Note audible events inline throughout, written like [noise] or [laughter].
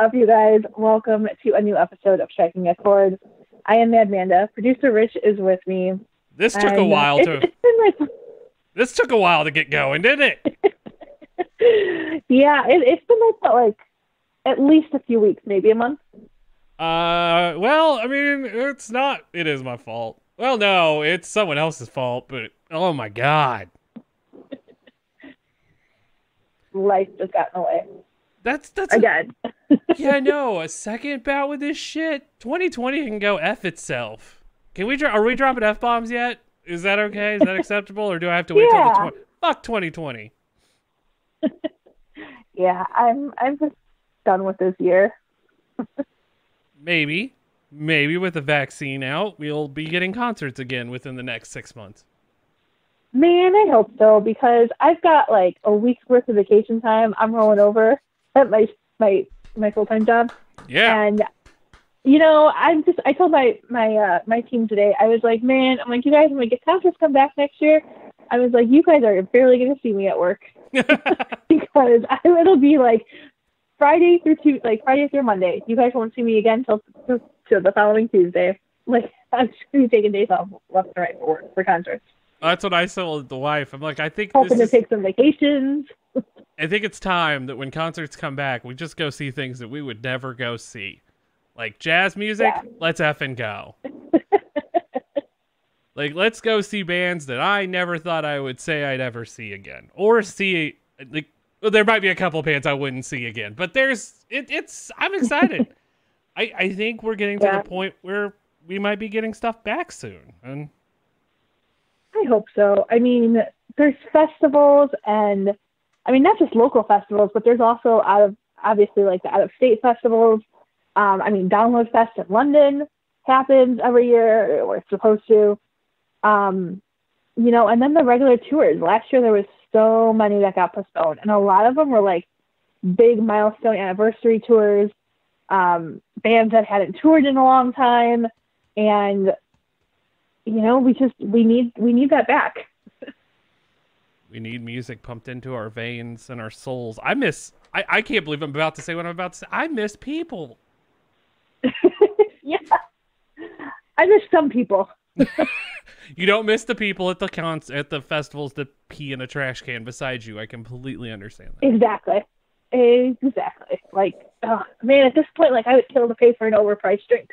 Up, you guys? Welcome to a new episode of Striking a Chord. I am Mad Manda. Producer Rich is with me. This took a And, uh, while to. it's like This took a while to get going, didn't it? [laughs] yeah, it, it's been like what, like at least a few weeks, maybe a month. Uh, well, I mean, it's not. It is my fault. Well, no, it's someone else's fault. But oh my god, [laughs] Life just got in the way that's that's a, again. [laughs] yeah. No, a second bout with this shit. 2020 can go f itself. Can we? Are we dropping f bombs yet? Is that okay? Is that acceptable, or do I have to wait till the tw- fuck 2020? [laughs] yeah, I'm I'm just done with this year. [laughs] Maybe, maybe with the vaccine out, we'll be getting concerts again within the next six months. Man, I hope so because I've got like a week's worth of vacation time. I'm rolling over at my my my full time job, Yeah. and you know, I'm just I told my my uh my team today. I was like, man, I'm like, you guys, when we get concerts come back next year, I was like, you guys are barely gonna see me at work [laughs] [laughs] because I, it'll be like Friday through Tuesday, like Friday through Monday. You guys won't see me again till till the following Tuesday. [laughs] Like I'm just gonna be taking days off left and right for work for concerts. That's what I told the wife. I'm like, I think Hoping to is, take some vacations. I think it's time that when concerts come back, we just go see things that we would never go see. Like jazz music, Yeah. let's effing go. [laughs] like let's go see bands that I never thought I would say I'd ever see again. Or see like well, there might be a couple bands I wouldn't see again, but there's it, it's I'm excited. [laughs] I I think we're getting to the point where we might be getting stuff back soon. And I hope so. I mean, there's festivals and I mean not just local festivals, but there's also out of obviously like the out of state festivals. Um, I mean Download Fest in London happens every year, or it's supposed to. Um, you know, and then the regular tours. Last year there was so many that got postponed, and a lot of them were like big milestone anniversary tours. Um, bands that hadn't toured in a long time, and you know, we just we need we need that back. We need music pumped into our veins and our souls. I miss. I, I can't believe I'm about to say what I'm about to say. I miss people. [laughs] yeah. I miss some people. [laughs] You don't miss the people at the cons at the festivals that pee in a trash can beside you. I completely understand that. Exactly. Exactly. Like, oh, man, at this point, like I would kill to pay for an overpriced drink.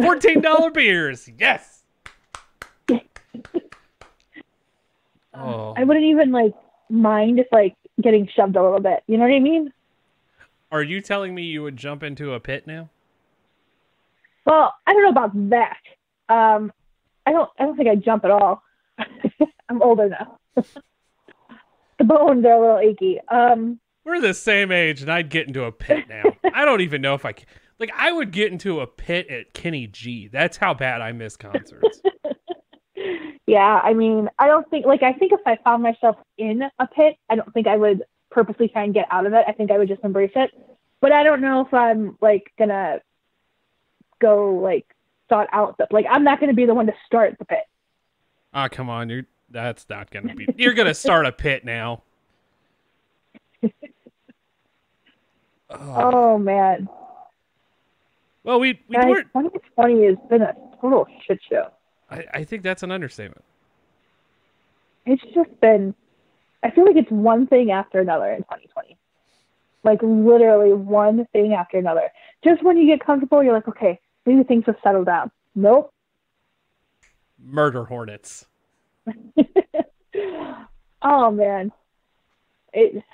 Fourteen dollar beers. Yes. Oh, I wouldn't even like mind if like getting shoved a little bit. You know what I mean? are you telling me you would jump into a pit now? Well, I don't know about that. Um, I don't. I don't think I jump at all. [laughs] I'm older now. [laughs] the bones are a little achy. Um, We're the same age, and I'd get into a pit now. [laughs] I don't even know if I can. Like, I would get into a pit at Kenny G. That's how bad I miss concerts. Yeah, I mean, I don't think like I think if I found myself in a pit, I don't think I would purposely try and get out of it. I think I would just embrace it. But I don't know if I'm like gonna go like thought out the like I'm not gonna be the one to start the pit. Ah, come on, you're that's not gonna be. [laughs] You're gonna start a pit now. Oh. [laughs] Oh man, Well, we we guys, weren't. 2020 has been a total shit show. I, I think that's an understatement. It's just been. I feel like it's one thing after another in 2020. Like literally one thing after another. Just when you get comfortable, you're like, okay, maybe things have settled down. Nope. Murder hornets. [laughs] oh man, it,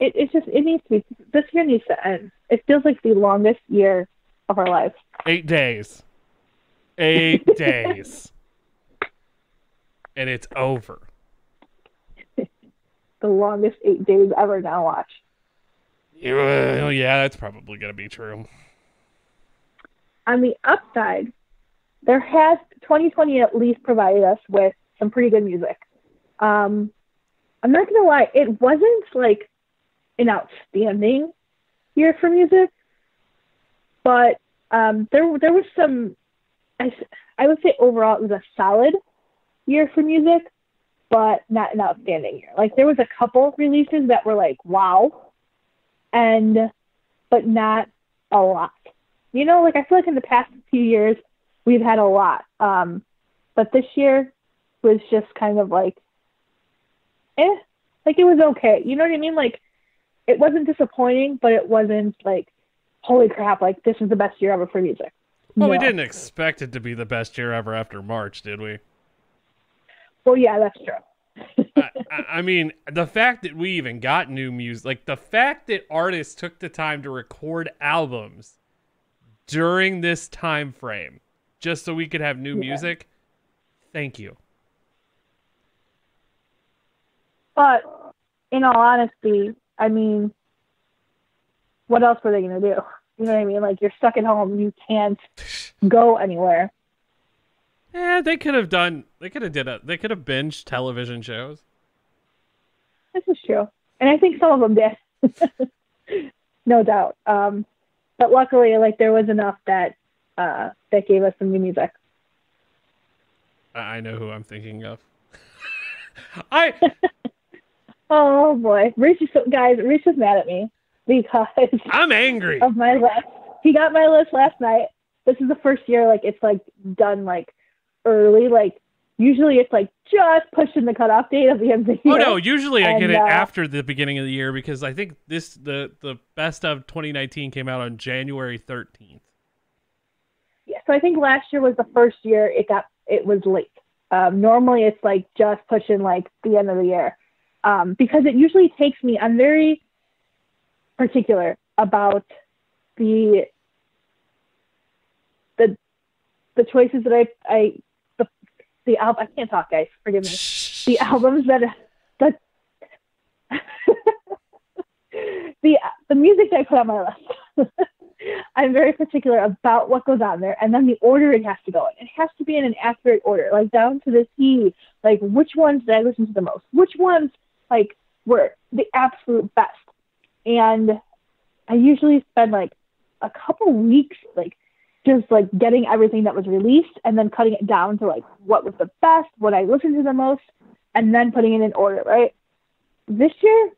it it's just it needs to be. This year needs to end. It feels like the longest year of our lives. Eight days. Eight days. And it's over. The longest eight days ever. Now watch. Yeah, yeah, that's probably gonna be true. On the upside, there has 2020 at least provided us with some pretty good music. Um, I'm not gonna lie, it wasn't like an outstanding year for music, but um, there there was some. I, I would say overall it was a solid year for music, but not an outstanding year. Like there was a couple releases that were like wow, and but not a lot. You know, like I feel like in the past few years we've had a lot, um, but this year was just kind of like, eh, like it was okay. You know what I mean? Like it wasn't disappointing, but it wasn't like, holy crap, like this is the best year ever for music. Well, we didn't expect it to be the best year ever after March, did we? Well, yeah, that's true. I, I- I mean, the fact that we even got new music, like the fact that artists took the time to record albums during this time frame just so we could have new Yeah. music. Thank you. But in all honesty, I mean, what else were they going to do? You know what I mean? Like you're stuck at home, you can't go anywhere. Yeah, they could have done. They could have did a. They could have binged television shows. This is true, and I think some of them did, [laughs] no doubt. Um, but luckily, like there was enough that uh, that gave us some new music. I, know who I'm thinking of. [laughs] I [laughs] Oh boy, so, guys. Rich is mad at me because [laughs] I'm angry. of my list. He got my list last night. This is the first year like it's like done like early. Like usually it's like just pushing the cutoff date of the end of the year. Oh no! Usually I get it uh, after the beginning of the year because I think this the the best of 2019 came out on January 13th. Yeah, so I think last year was the first year it got it was late. Um, normally it's like just pushing like the end of the year um, because it usually takes me. I'm very particular about the the the choices that I I the the album. I can't talk, guys. Forgive me. The albums that that [laughs] the the music that I put on my list. [laughs] I'm very particular about what goes on there, and then the order it has to go in. It has to be in an accurate order, like down to the T. Like which ones did I listen to the most? Which ones like were the absolute best? And I usually spend like a couple weeks, like just like getting everything that was released, and then cutting it down to like what was the best, what I listened to the most, and then putting it in order. Right? This year,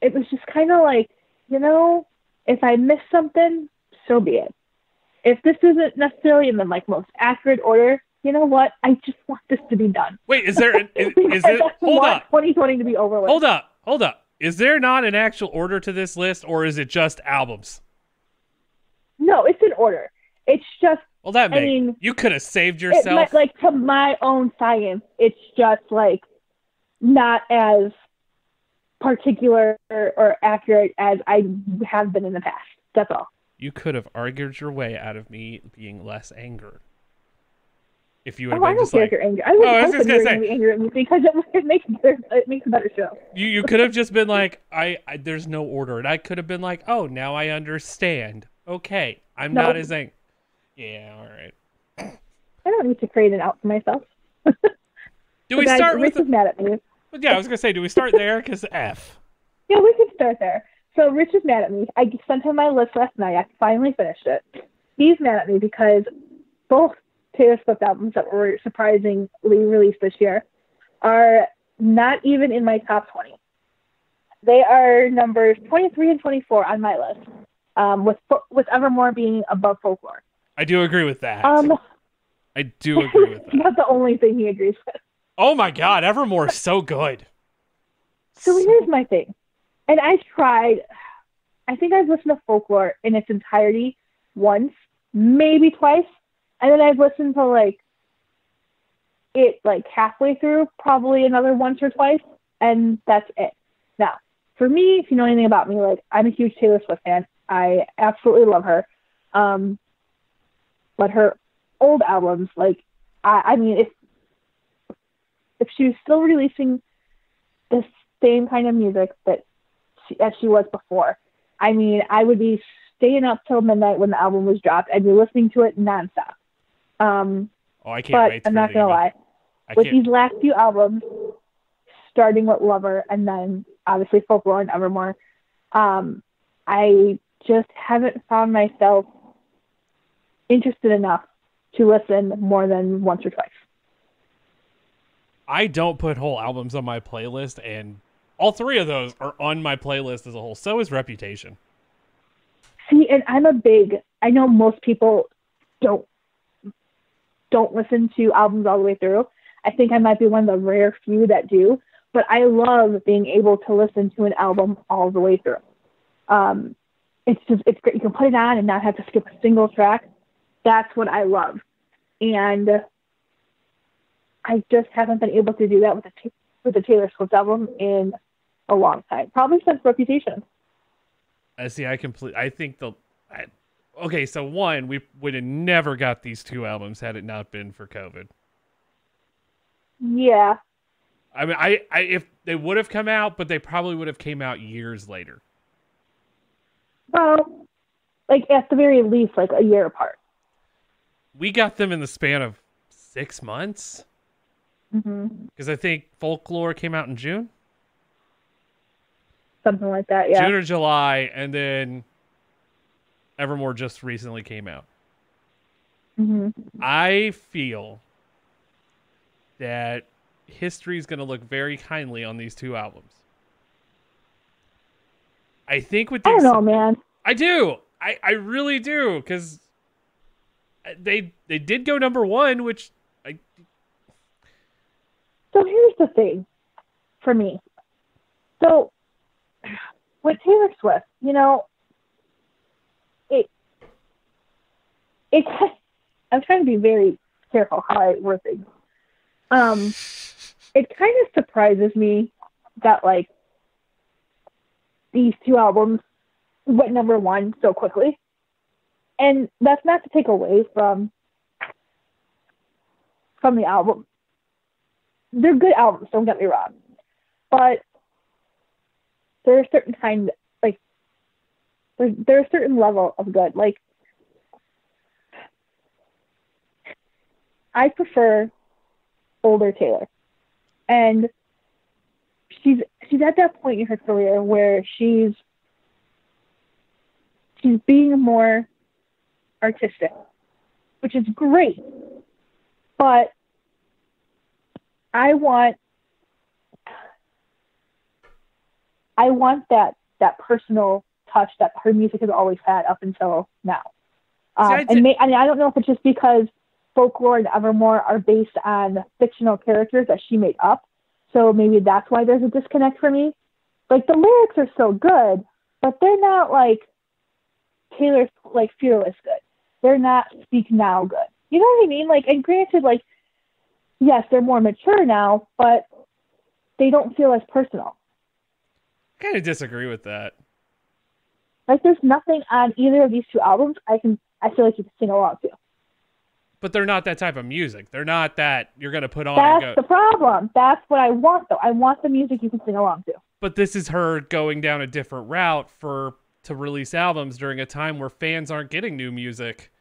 it was just kind of like, you know, if I miss something, so be it. If this isn't necessarily in the like most accurate order, you know what? I just want this to be done. Wait, is there? An, [laughs] is, is it? Hold up! 2020 to be over with. Hold up! Hold up! Is there not an actual order to this list, or is it just albums? No, it's in order. It's just Well, that I mean, you could have saved yourself. might, like to my own science. It's just like not as particular or, or accurate as I have been in the past. That's all. you could have argued your way out of me being less angered. If you would Oh, have I been don't just like, you're angry. I would, oh, I was just gonna be angry at me because it, it [laughs] makes it makes a better show. you, you could have just been like, I, I, there's no order, and I could have been like, oh, now I understand. Okay, I'm No. not as angry. Yeah, all right. I don't need to create an out for myself. [laughs] Do we [laughs] start Rich with? is mad at me. Yeah, I was gonna say, do we start there? Because F. Yeah, we can start there. So Rich is mad at me. I sent him my list last night. I finally finished it. He's mad at me because both Taylor Swift albums that were surprisingly released this year are not even in my top 20. They are numbers 23 and 24 on my list, um, with with Evermore being above Folklore. I do agree with that. Um, I do agree with that. [laughs] not the only thing he agrees with. Oh my God, Evermore is so good. So here's my thing. And I tried, I think I've listened to folklore in its entirety once, maybe twice. And then I've listened to like it like halfway through, probably another once or twice. And that's it. Now, for me, if you know anything about me, like I'm a huge Taylor Swift fan. I absolutely love her. Um, but her old albums, like, I, I mean, if if she was still releasing the same kind of music that she, as she was before. I mean, I would be staying up till midnight when the album was dropped. I'd be listening to it nonstop. Um, Oh, I can't but. I'm not gonna lie. I With can't. these last few albums, starting with Lover and then obviously Folklore and Evermore, um, I just haven't found myself interested enough to listen more than once or twice. I don't put whole albums on my playlist, and all three of those are on my playlist as a whole. So is Reputation. See, and I'm a big. I know most people don't don't listen to albums all the way through. I think I might be one of the rare few that do, but I love being able to listen to an album all the way through. Um, it's just it's great. You can put it on and not have to skip a single track. That's what I love, and I just haven't been able to do that with the with the Taylor Swift album in a long time, probably since Reputation. I see. I complete. I think the. I, okay, so one, we would have never got these two albums had it not been for COVID. Yeah. I mean, I, I if they would have come out, but they probably would have came out years later. Well, like at the very least, like a year apart. We got them in the span of six months. Because Mm-hmm. I think Folklore came out in June, Something like that. Yeah. June or July, and then Evermore just recently came out. hmm I feel that history is going to look very kindly on these two albums. I think with the I don't know, man. I do. I, I really do because they they did go number one, which I So here's the thing for me. So [sighs] with Taylor Swift, you know, it it I'm trying to be very careful how I word things. Um, it kind of surprises me that like these two albums went number one so quickly, and that's not to take away from from the album they're good albums, don't get me wrong. But there's a certain kind like there's there's a certain level of good. Like I prefer older Taylor. And she's she's at that point in her career where she's she's being more artistic, which is great. But I want I want that that personal touch that her music has always had up until now. Um, See, did- and may, I mean, I don't know if it's just because folklore and Evermore are based on fictional characters that she made up, so maybe that's why there's a disconnect for me. Like the lyrics are so good, but they're not like Taylor's like fearless good. They're not speak now good. You know what I mean? Like, and granted, like yes, they're more mature now, but they don't feel as personal. I kind of disagree with that. Like there's nothing on either of these two albums I can I feel like you can sing along to. But they're not that type of music. They're not that you're gonna put on and That's the problem. That's what I want though. I want the music you can sing along to. But this is her going down a different route for to release albums during a time where fans aren't getting new music,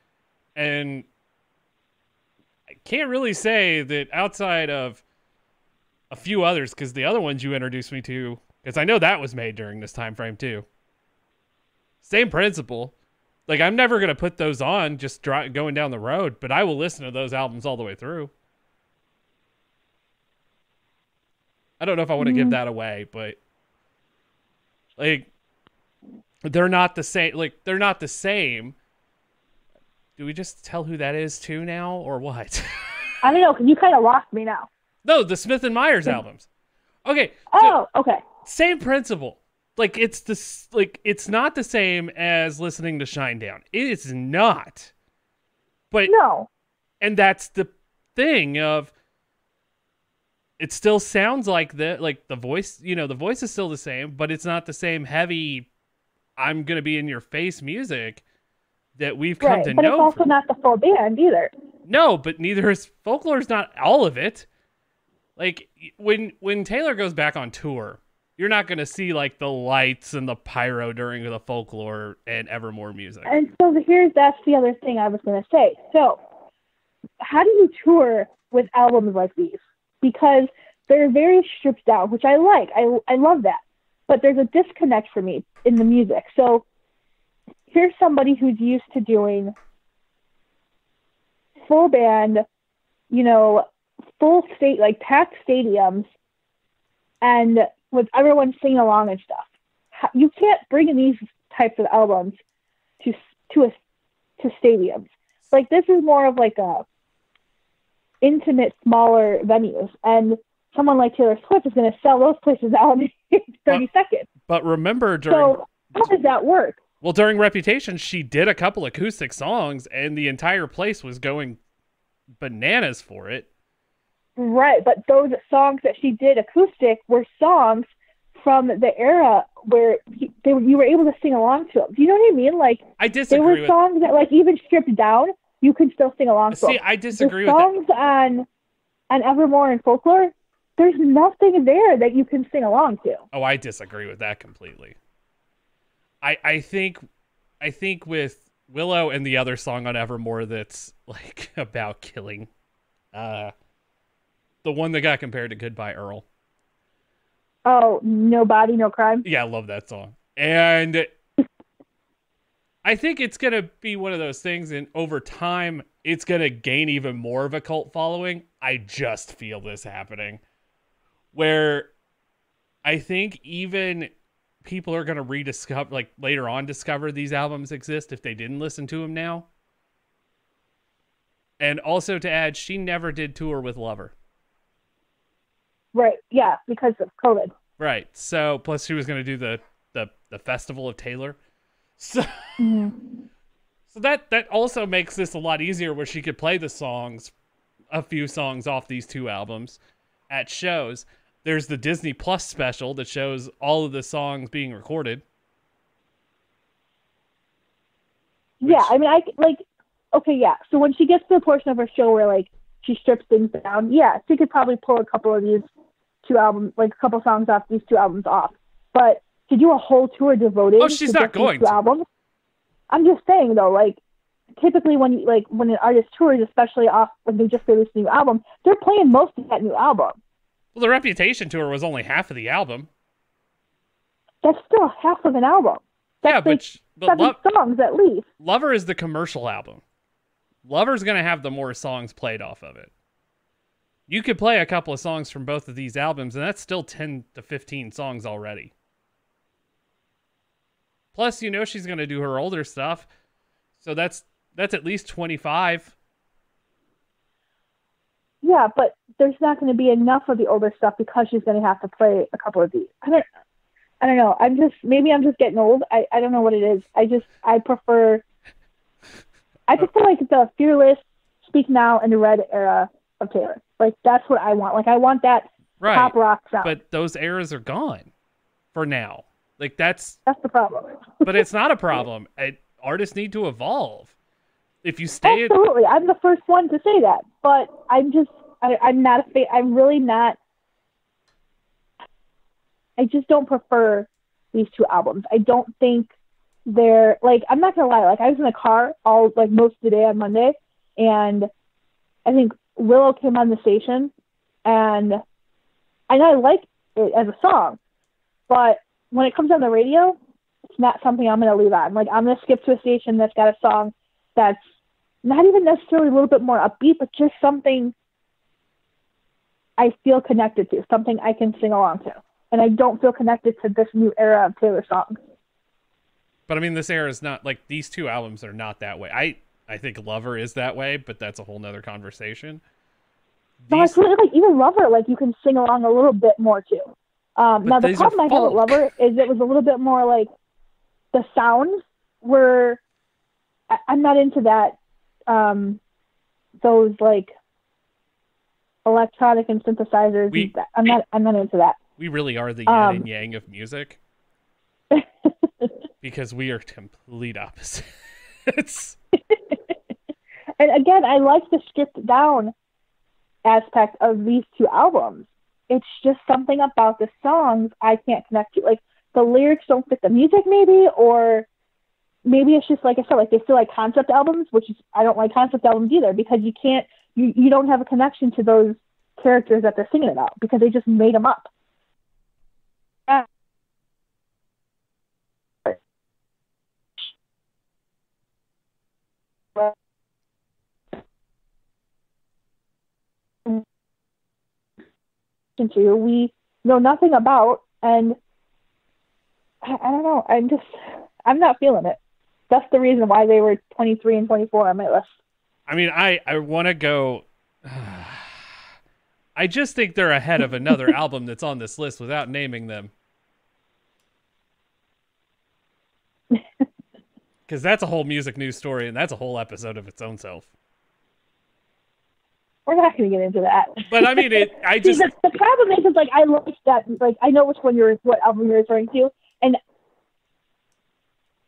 and I can't really say that outside of a few others, because the other ones you introduced me to, because I know that was made during this time frame too. Same principle. Like I'm never gonna put those on just dri- going down the road, but I will listen to those albums all the way through. I don't know if I want to give mm-hmm. that away, but like they're not the same. Like they're not the same. Do we just tell who that is too now, or what? I don't know, 'cause you kind of lost me now. no, the Smith and Myers albums. Okay, so Oh, okay. same principle. Like it's the like it's not the same as listening to Shinedown. It is not. But No. and that's the thing of it still sounds like the like the voice you know the voice is still the same but it's not the same heavy i'm gonna be in your face music that we've come Right. to But it's also from- not the full band either. no but neither is folklore's not all of it like when when taylor goes back on tour you're not gonna see like the lights and the pyro during the folklore and evermore music And so here's that's the other thing I was going to say. So, how do you tour with albums like these? Because they're very stripped down, which I like. I I love that. But there's a disconnect for me in the music. So, here's somebody who's used to doing full band, you know, full state like packed stadiums and with everyone singing along and stuff. You can't bring these types of albums to to a to stadiums. Like this is more of like a intimate, smaller venues, and someone like Taylor Swift is going to sell those places out [laughs] in thirty seconds. But remember during So how does that work? well during Reputation, she did a couple acoustic songs, and the entire place was going bananas for it. Right, but those songs that she did acoustic were songs from the era where he, they were, you were able to sing along to them. Do you know what I mean? Like I there disagree were with. songs that, like even stripped down, you could still sing along to See. I disagree the with that. songs on on Evermore and Folklore, there's nothing there that you can sing along to. Oh, I disagree with that completely. I I think I think with Willow and the other song on Evermore that's like [laughs] about killing uh the one that got compared to Goodbye Earl. Oh, no body, no crime. Yeah, I love that song. And [laughs] I think it's going to be one of those things and over time it's going to gain even more of a cult following. I just feel this happening where I think even people are going to rediscover like later on discover these albums exist if they didn't listen to them now. And also to add, she never did tour with Lover. Right, yeah, because of COVID. Right. So plus she was going to do the the the festival of Taylor. So mm-hmm. so that that also makes this a lot easier where she could play the songs a few songs off these two albums at shows. There's the Disney Plus special that shows all of the songs being recorded. Yeah, I mean, I like, okay, yeah. So when she gets to the portion of her show where like she strips things down, yeah, she could probably pull a couple of these two albums, like a couple songs off these two albums off. But to do a whole tour devoted, Oh, she's to not going two to. albums, I'm just saying though, like typically when you like when an artist tours, especially off when they just released a new album, they're playing most of that new album. Well, the Reputation tour was only half of the album. That's still half of an album. That's yeah, like but but seven Lo- songs at least. Lover is the commercial album. Lover's going to have the more songs played off of it. You could play a couple of songs from both of these albums, and that's still 10 to 15 songs already. Plus, you know she's going to do her older stuff. So that's that's at least 25. Yeah, but there's not going to be enough of the older stuff because she's going to have to play a couple of these. I don't, I don't know. I'm just maybe I'm just getting old. I I don't know what it is. I just I prefer. I just feel like the fearless, speak now, and the red era of Taylor. Like that's what I want. Like I want that Right. pop rock sound. But those eras are gone for now. Like that's that's the problem. [laughs] but it's not a problem. I, artists need to evolve. If you stay at Absolutely, I'm the first one to say that. But I'm just I, I'm not a fa- I'm really not. I just don't prefer these two albums. I don't think they're like I'm not gonna lie. Like I was in the car all like most of the day on Monday, and I think Willow came on the station, and and I like it as a song, but when it comes on the radio, it's not something I'm gonna leave on. Like I'm gonna skip to a station that's got a song that's not even necessarily a little bit more upbeat, but just something I feel connected to, something I can sing along to. And I don't feel connected to this new era of Taylor songs. But I mean, this era is not like these two albums are not that way. I I think Lover is that way, but that's a whole nother conversation. No, I These- feel like even Lover, like you can sing along a little bit more too. Um, now the problem I have with. Lover is it was a little bit more like the sounds were. I, I'm not into that. Um, those like electronic and synthesizers. We- and. I'm not. I'm not into that. we really are the yin um, and yang of music [laughs] because we are complete opposites. [laughs] And again, I like the stripped down aspect of these two albums. It's just something about the songs I can't connect to. Like the lyrics don't fit the music, maybe, or maybe it's just like I said, like they feel like concept albums, which is I don't like concept albums either because you can't, you you don't have a connection to those characters that they're singing about because they just made them up. Uh, to we know nothing about and I, I don't know. I'm just I'm not feeling it. That's the reason why they were 23 and 24 on my list. I mean, I I want to go. [sighs] I just think they're ahead of another [laughs] album that's on this list without naming them. [laughs] Because that's a whole music news story, and that's a whole episode of its own self. We're not going to get into that. But I mean, it. I See, just the, the problem is, is like I like that. Like I know which one you're, what album you're referring to, and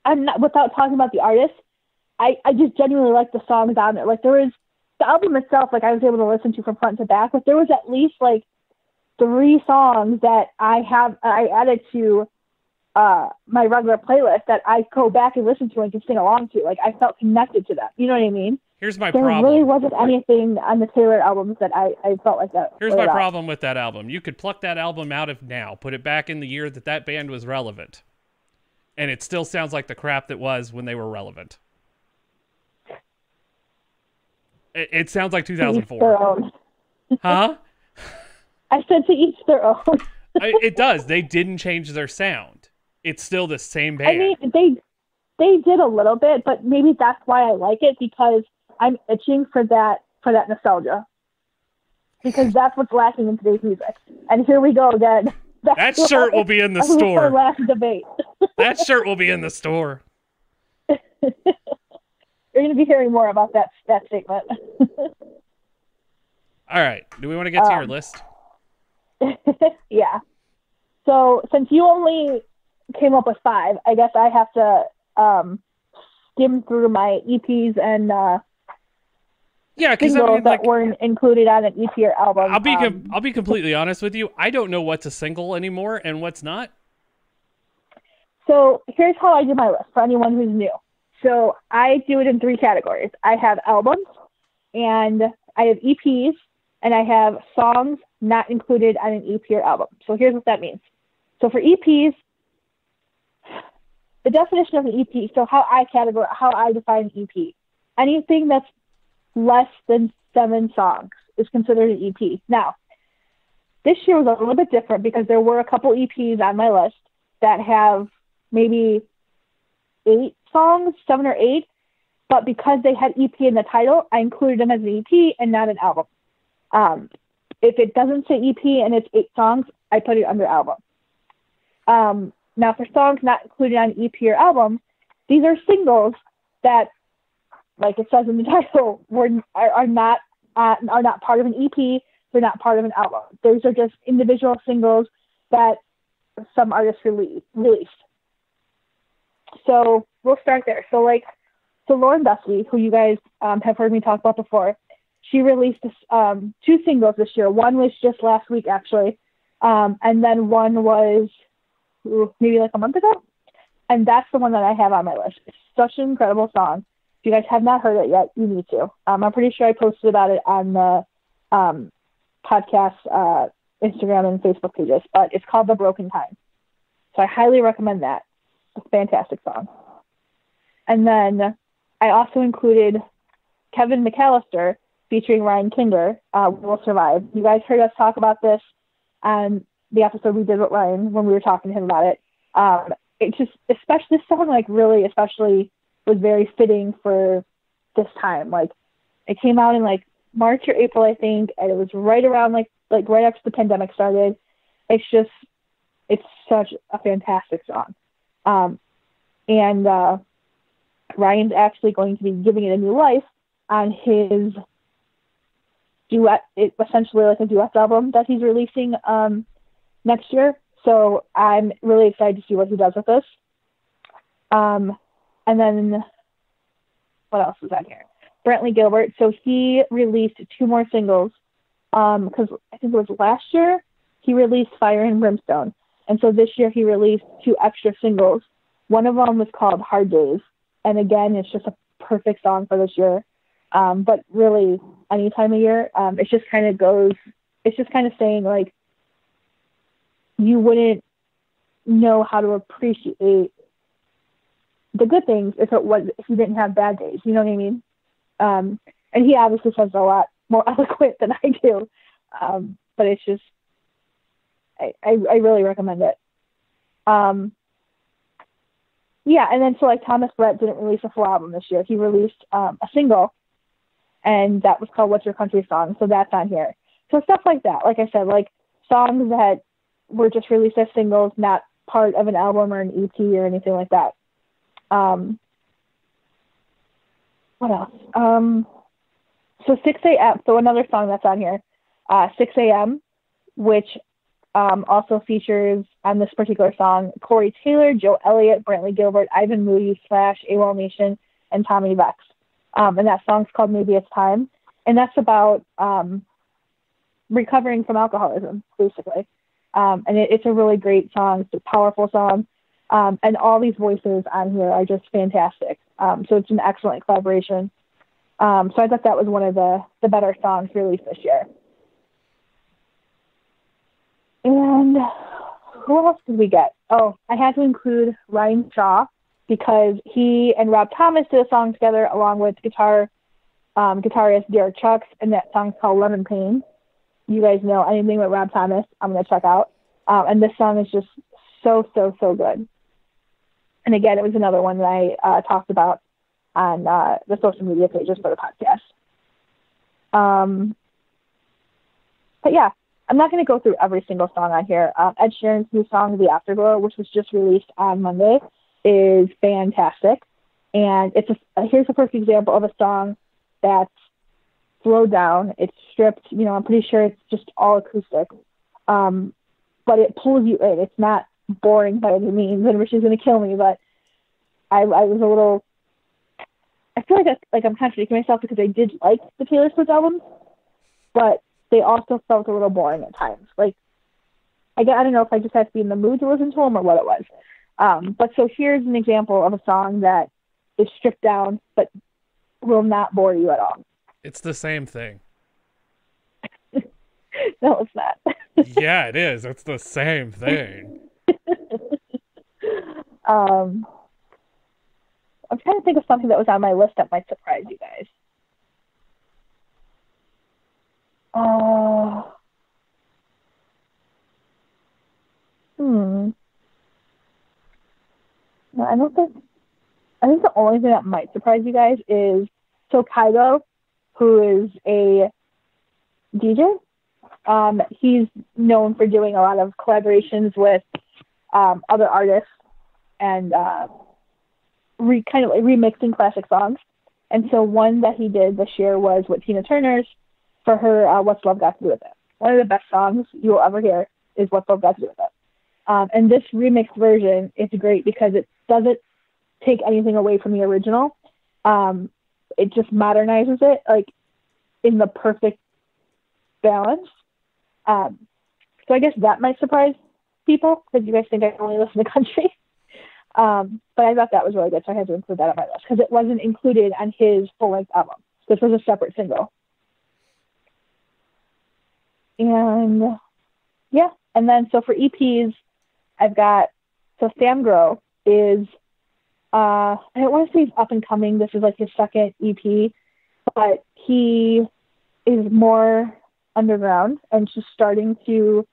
I'm not without talking about the artist. I I just genuinely like the songs on it. Like there was the album itself. Like I was able to listen to from front to back, but there was at least like three songs that I have I added to uh my regular playlist that I go back and listen to and can sing along to. Like I felt connected to them. You know what I mean? here's my There problem. really wasn't anything on the Taylor albums that I, I felt like that. Here's my problem with that album. You could pluck that album out of now, put it back in the year that that band was relevant, and it still sounds like the crap that was when they were relevant. It, it sounds like To each their 2004, own. huh? [laughs] I said to each their own. It does. They didn't change their sound. It's still the same band. I mean, they they did a little bit, but maybe that's why I like it because I'm itching for that for that nostalgia. Because that's what's lacking in today's music. And here we go again. [laughs] [laughs] [laughs] that shirt will be in the store. last debate. That shirt will be in the store. You're going to be hearing more about that that statement. All right. Do we want to get to your Um, list? yeah. So since you only came up with five, I guess I have to um, skim through my EPs and uh, Yeah, because I mean, that like, weren't included on an EP or album. I'll be Um, I'll be completely honest with you. I don't know what's a single anymore and what's not. So here's how I do my list for anyone who's new. So I do it in three categories. I have albums, and I have EPs, and I have songs not included on an EP or album. So here's what that means. So for EPs, the definition of an EP. So how I categorize, how I define an EP, anything that's less than seven songs is considered an EP. Now, this year was a little bit different because there were a couple EPs on my list that have maybe eight songs, seven or eight. But because they had EP in the title, I included them as an EP and not an album. Um, if it doesn't say EP and it's eight songs, I put it under album. Um, now, for songs not included on EP or album, these are singles that, like it says in the [laughs] title, were are, are not uh, are not part of an EP. They're not part of an album. Those are just individual singles that some artists release, released. So we'll start there. So like, so Lauren Duski, who you guys um, have heard me talk about before, she released um, two singles this year. One was just last week actually, um, and then one was maybe like a month ago. And that's the one that I have on my list. It's such an incredible song. If you guys have not heard it yet, you need to. Um, I'm pretty sure I posted about it on the um, podcast uh, Instagram and Facebook pages, but it's called The Broken Time. So I highly recommend that. It's a fantastic song. And then I also included Kevin McAllister featuring Ryan Kinder, uh, Will Survive. You guys heard us talk about this on the episode we did with Ryan when we were talking to him about it. Um, it just, especially this song, like really, especially was very fitting for this time. Like it came out in like March or April, I think, and it was right around like like right after the pandemic started. It's just it's such a fantastic song. Um, and uh, Ryan's actually going to be giving it a new life on his duet, it, essentially like a duet album that he's releasing um, next year. So I'm really excited to see what he does with this. Um, and then what else was on here? Brantley Gilbert. So he released two more singles because I think it was last year he released Fire and Brimstone, and so this year he released two extra singles. One of them was called Hard Days, and again, it's just a perfect song for this year. Um, but really, any time of year, um, it just kind of goes. It's just kind of saying like you wouldn't know how to appreciate the good things if it was if you didn't have bad days. You know what I mean? Um, and he obviously says a lot more [laughs] eloquent than I do. Um, but it's just I, I, I really recommend it. Um, yeah, and then so like Thomas Rhett didn't release a full album this year. He released um, a single, and that was called "What's Your Country Song," so that's on here. So stuff like that. Like I said, like songs that were just released as singles, not part of an album or an EP or anything like that. Um, what else? Um, so Sixx:A.M. So another song that's on here, uh, Sixx:A.M., which um, also features on this particular song Corey Taylor, Joe Elliott, Brantley Gilbert, Ivan Moody, Slash, AWOLNATION, and Tommy Vext. Um, and that song's called Maybe It's Time. And that's about um, recovering from alcoholism, basically. Um, and it, it's a really great song. It's a powerful song. Um, and all these voices on here are just fantastic. Um, so it's an excellent collaboration. Um, so I thought that was one of the, the better songs released this year. And who else did we get? Oh, I had to include Ryan Shaw because he and Rob Thomas did a song together along with guitar um, guitarist Derek Trucks, and that song's called Lemon Pain. You guys know anything with Rob Thomas, I'm gonna check out. Um, and this song is just so so so good. And again, it was another one that I uh, talked about on uh, the social media pages for the podcast. Um, but yeah, I'm not going to go through every single song on here. Um, Ed Sheeran's new song, The Afterglow, which was just released on Monday, is fantastic. And it's a, here's a perfect example of a song that's slowed down. It's stripped. You know, I'm pretty sure it's just all acoustic. Um, but it pulls you in. It's not boring by any means, and Richie's going to kill me, but I, I was a little. I feel like I, like I'm contradicting myself because I did like the Taylor Swift albums, but they also felt a little boring at times. Like, I, I don't know if I just had to be in the mood to listen to them or what it was. Um, but so here's an example of a song that is stripped down but will not bore you at all. It's the same thing. no, it's not. yeah, it is. It's the same thing. [laughs] um, I'm trying to think of something that was on my list that might surprise you guys. Uh, hmm. No, I don't think. I think the only thing that might surprise you guys is so Kygo, who is a DJ. Um, he's known for doing a lot of collaborations with um, other artists and uh, re- kind of like remixing classic songs. And so one that he did this year was with Tina Turner's for her uh, "What's Love Got to Do with It." One of the best songs you'll ever hear is "What's Love Got to Do with It." Um, and this remixed version is great because it doesn't take anything away from the original. Um, it just modernizes it like in the perfect balance. Um, so I guess that might surprise people because you guys think I only listen to country. [laughs] Um, but I thought that was really good, so I had to include that on my list because it wasn't included on his full length album. This was a separate single. And yeah, and then so for EPs, I've got so Sam Grow is uh, I don't want to say he's up and coming. This is like his second EP, but he is more underground and just starting to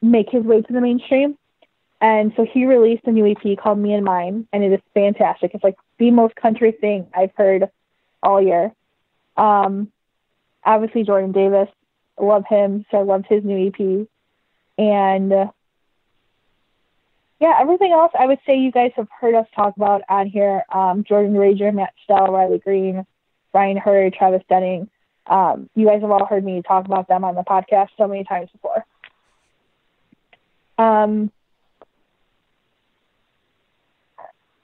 make his way to the mainstream. And so he released a new EP called Me and Mine, and it is fantastic. It's like the most country thing I've heard all year. Um, obviously, Jordan Davis love him, so I loved his new EP. And yeah, everything else I would say you guys have heard us talk about on here. Um, Jordan Rager, Matt Stell, Riley Green, Ryan Hurd, Travis Denning. Um, you guys have all heard me talk about them on the podcast so many times before. Um,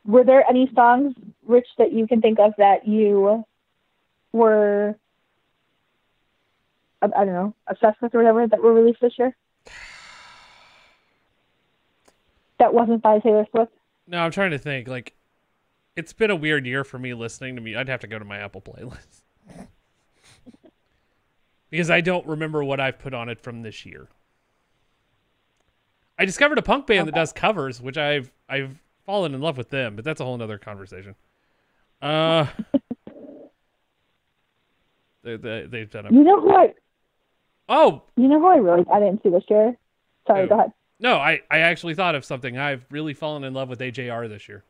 were there any songs, Rich, that you can think of that you were I don't know, obsessed with or whatever that were released this year? That wasn't by Taylor Swift? No, I'm trying to think. Like, it's been a weird year for me listening to me. I'd have to go to my Apple playlist [laughs] because I don't remember what I've put on it from this year. I discovered a punk band okay. that does covers, which I've I've fallen in love with them, but that's a whole other conversation. Uh, [laughs] they, they, they've done a. You know what? Oh. You know who I really got into this year? Sorry, Who? go ahead. No, I, I actually thought of something. I've really fallen in love with AJR this year.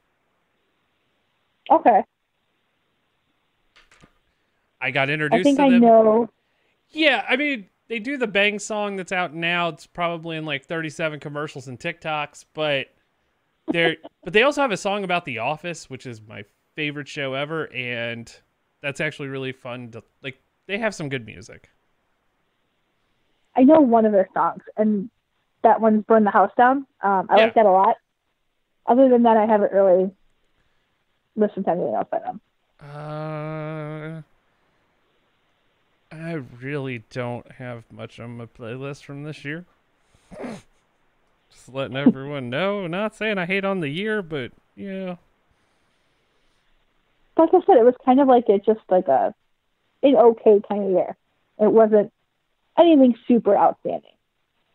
Okay. I got introduced I think to I them. know. Yeah, I mean, they do the Bang song that's out now. It's probably in like 37 commercials and TikToks, but they're [laughs] but they also have a song about The Office, which is my favorite show ever, and that's actually really fun to like. They have some good music. I know one of their songs, and that one's "Burn the House Down." Um, I Yeah. like that a lot. Other than that, I haven't really listened to anything else by them. Uh, I really don't have much on my playlist from this year. Just letting [laughs] everyone know. Not saying I hate on the year, but yeah. Like I said, it was kind of like it just like a an okay kind of year. It wasn't anything super outstanding.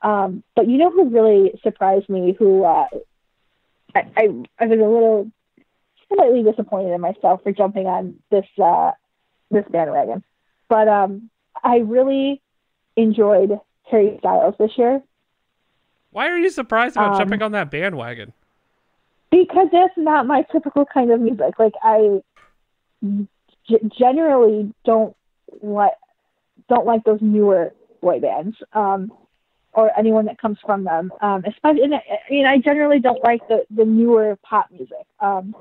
Um, but you know who really surprised me? Who uh, I, I I was a little slightly disappointed in myself for jumping on this uh, this bandwagon. But um, I really enjoyed Harry Styles this year Why are you surprised about Um, jumping on that bandwagon? because that's not my typical kind of music. Like I g- generally don't like don't like those newer boy bands um, or anyone that comes from them. Um, especially, I, I mean, I generally don't like the the newer pop music. Um,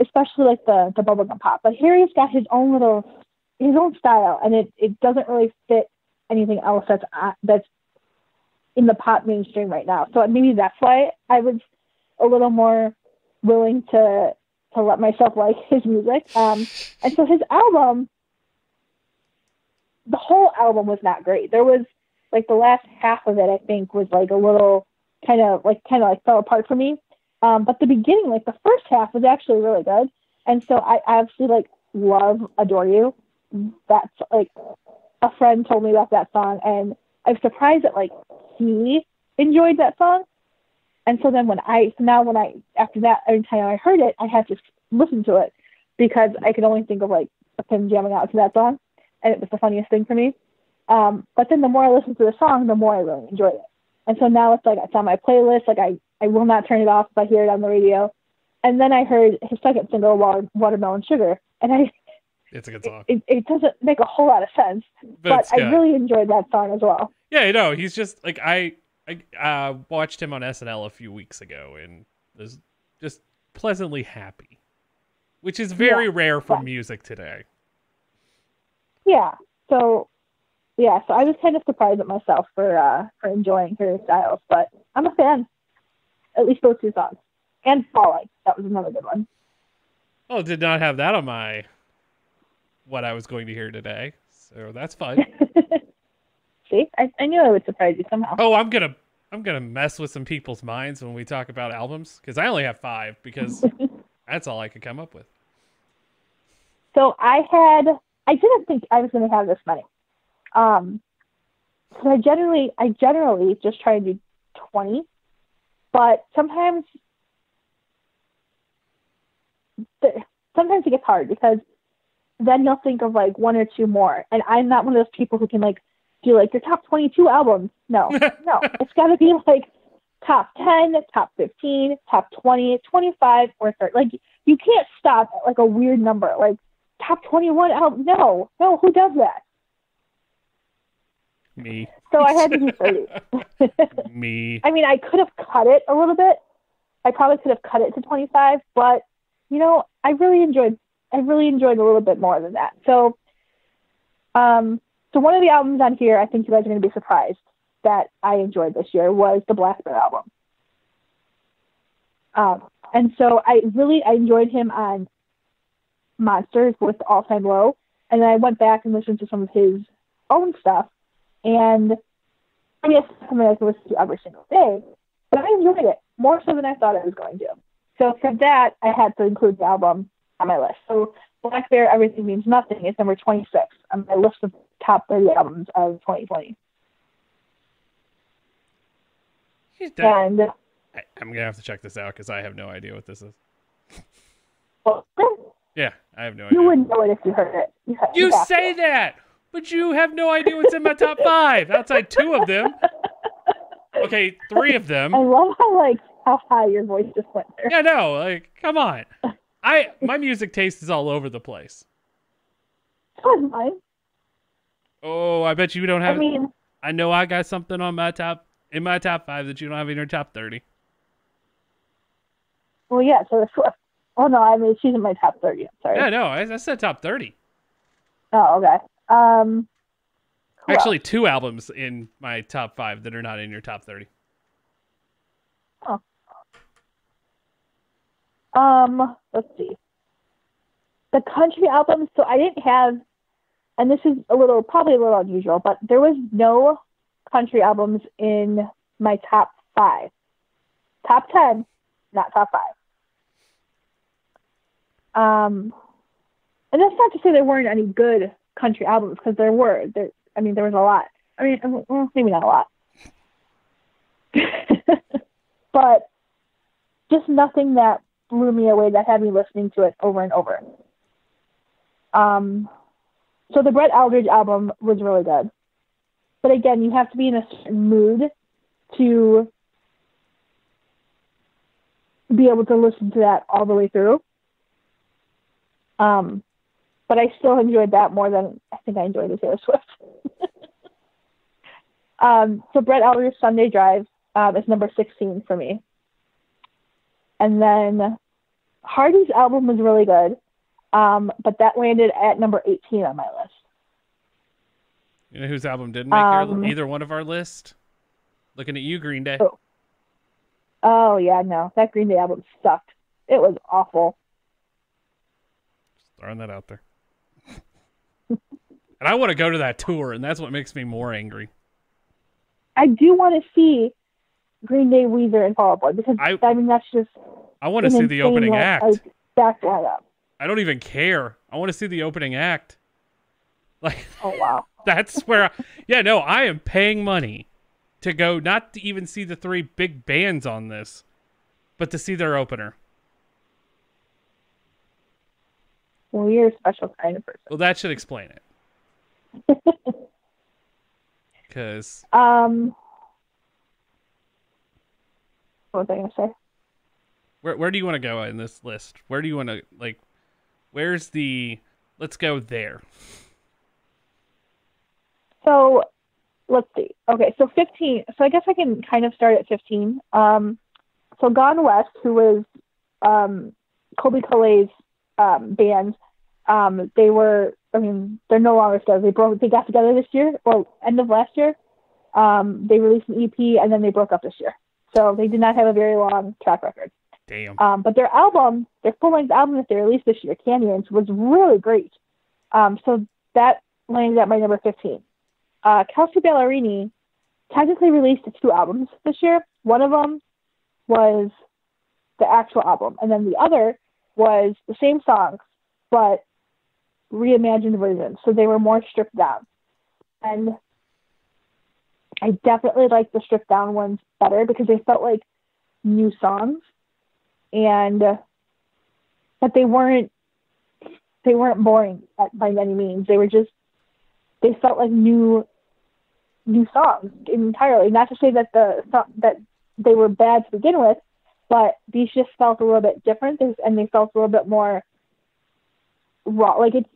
especially like the the bubblegum pop. But Harry's got his own little his own style, and it it doesn't really fit anything else that's uh, that's in the pop mainstream right now. So maybe that's why I was a little more willing to to let myself like his music. Um, and so his album, the whole album was not great. There was like the last half of it, I think, was like a little kind of like kind of like fell apart for me. Um, but the beginning, like the first half, was actually really good. And so I absolutely like love "Adore You." That's like a friend told me about that song, and I'm surprised that like he enjoyed that song. And so then when I so now when I after that every time I heard it, I had to listen to it because I could only think of like him jamming out to that song, and it was the funniest thing for me. Um, but then the more I listen to the song, the more I really enjoyed it. And so now it's like it's on my playlist. Like I I will not turn it off if I hear it on the radio. And then I heard his second single, Water, "Watermelon Sugar," and I It's a good song. it, it doesn't make a whole lot of sense, but, it's I really enjoyed that song as well. Yeah, you know, he's just like I I uh, watched him on SNL a few weeks ago and was just pleasantly happy, which is very Yeah, rare for yeah. music today. Yeah. So yeah, so I was kind of surprised at myself for uh for enjoying Harry Styles, but I'm a fan. At least those two songs. And Falling. That was another good one. Oh, did not have that on my what I was going to hear today, so that's fun. [laughs] See? I, I knew I would surprise you somehow. oh, I'm gonna I'm gonna mess with some people's minds when we talk about albums because I only have five because [laughs] that's all I could come up with. So I had I didn't think I was gonna have this many. Um so I generally I generally just try to do twenty. But sometimes the- sometimes it gets hard because then you'll think of like one or two more. And I'm not one of those people who can like do like your top 22 albums. No, [laughs] no. It's got to be like top 10, top 15, top 20, 25, or 30. Like you can't stop at like a weird number. Like top 21 album. No, no. Who does that? Me, So I had to do 30. [laughs] [laughs] me. I mean, I could have cut it a little bit. I probably could have cut it to 25, but you know, I really enjoyed. I really enjoyed a little bit more than that. So, um, so one of the albums on here, I think you guys are going to be surprised that I enjoyed this year was the blackbear album. Um, and so I really I enjoyed him on Monsters with All Time Low, and then I went back and listened to some of his own stuff, and I mean, it's something I can listen to every single day, but I enjoyed it more so than I thought I was going to. So for that, I had to include the album on my list. So blackbear, Everything Means Nothing is number 26 on my list of top 30 albums of 2020. And I, I'm gonna have to check this out because I have no idea what this is. well, Yeah, I have no you idea. You wouldn't know it if you heard it. You, You say that, but you have no idea what's in my top five outside two of them. [laughs] Okay, three of them. I love how like how high your voice just went there. Yeah, no, like come on. I [laughs] my music taste is all over the place. So is mine. Oh, I bet you don't have. I mean, I know I got something on my top in my top five that you don't have in your top thirty. well, yeah. So Swift. Oh no, I mean she's in my top thirty. I'm sorry. Yeah, no, I, I said top thirty. Oh, okay. Um, else? Actually, two albums in my top five that are not in your top thirty. Um, let's see. The country albums. So I didn't have, and this is a little probably a little unusual, but there was no country albums in my top five. Top ten, not top five. Um, and that's not to say there weren't any good country albums because there were. There, I mean, there was a lot. I mean, maybe not a lot, [laughs] but just nothing that blew me away that had me listening to it over and over. Um, so the Brett Eldredge album was really good, but again, you have to be in a certain mood to be able to listen to that all the way through. Um, but I still enjoyed that more than I think I enjoyed the Taylor Swift. [laughs] um, so Brett Eldredge Sunday Drive um, is number 16 for me. And then Hardy's album was really good, um, but that landed at number 18 on my list. You know whose album didn't make Um, your, either one of our list? Looking at you, Green Day. Oh. Oh yeah, no, that Green Day album sucked. It was awful. Just throwing that out there. And I want to go to that tour, and that's what makes me more angry. I do want to see Green Day, Weezer, and Fall Out Boy because I- I, mean that's just I want to see the opening like, act. Like, back lineup. I don't even care. I want to see the opening act. [laughs] Like Oh wow. [laughs] that's where I, yeah, no, I am paying money to go not to even see the three big bands on this, but to see their opener. Well, you're a special kind of person. Well, that should explain it. [laughs] Cuz Um, what was I gonna say? where where do you want to go in this list? Where do you want to like where's the let's go there. So let's see. Okay, so 15. So I guess I can kind of start at 15. Um, so Gone West, who was um, Colbie Caillat's um, band, um, they were. I mean, they're no longer together. They broke. They got together this year, or end of last year. Um, they released an EP and then they broke up this year. So they did not have a very long track record. Damn. Um, but their album, their full length album that they released this year, Canyons, was really great. Um, so that landed at my number 15. Uh, Kelsea Ballerini technically released two albums this year. One of them was the actual album, and then the other was the same songs, but reimagined versions. So they were more stripped down. And I definitely like the stripped down ones better because they felt like new songs and uh, but they weren't they weren't boring at, by any means. They were just they felt like new new songs entirely. Not to say that the that they were bad to begin with, but these just felt a little bit different and they felt a little bit more raw. Like it's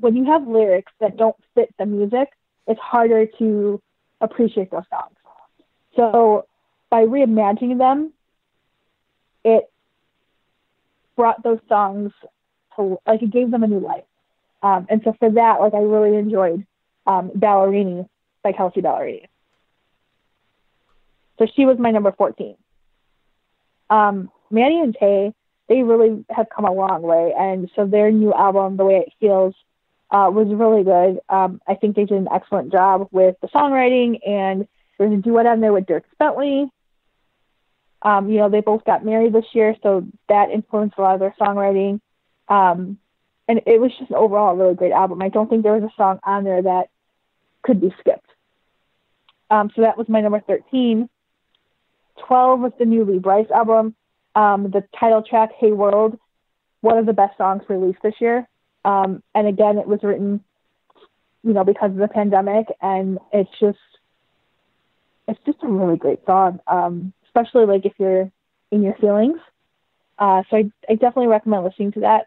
when you have lyrics that don't fit the music, it's harder to appreciate those songs. So by reimagining them, it brought those songs to like it gave them a new life. Um, and so for that, like I really enjoyed um, Ballerini by Kelsea Ballerini. So she was my number 14. Um, Maddie and Tae, they really have come a long way. And so their new album, The Way It Feels, uh, was really good. Um, I think they did an excellent job with the songwriting, and there's a duet on there with Dierks Bentley. Um, you know, they both got married this year, so that influenced a lot of their songwriting. Um, and it was just overall a really great album. I don't think there was a song on there that could be skipped. Um, so that was my number 13. 12 was the new Lee Brice album. Um, the title track, Hey World, one of the best songs released this year. Um, and again, it was written, you know, because of the pandemic, and it's just it's just a really great song, um, especially like if you're in your feelings. Uh, so I, I definitely recommend listening to that.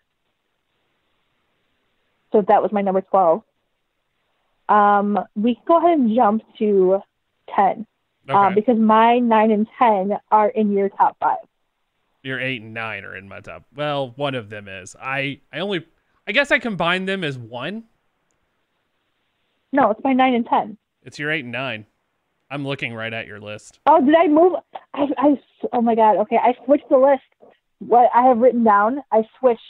So that was my number 12. Um, we can go ahead and jump to 10 Okay. uh, because my 9 and 10 are in your top five. Your eight and nine are in my top. Well, one of them is. I I only I guess I combined them as one. No, it's my 9 and 10. It's your eight and nine. I'm looking right at your list. Oh, did I move? I, I, oh my God. Okay. I switched the list. What I have written down, I switched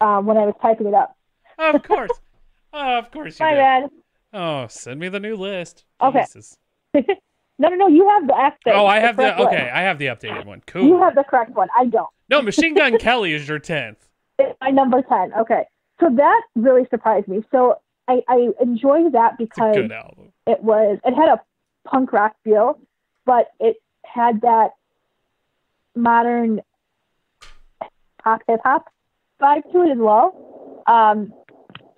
uh, [laughs] when I was typing it up. Of course. oh, [laughs] of course you My did. bad. Oh, send me the new list. Okay. [laughs] No, no, no. You have the F. Oh, I have the one. okay. I have the updated one. Cool. You have the correct one. I don't. No, Machine Gun Kelly is your tenth. It's my number 10. Okay. So that really surprised me. So I, I enjoyed that because it was, it had a punk rock feel, but it had that modern pop hip hop vibe to it as well. Um,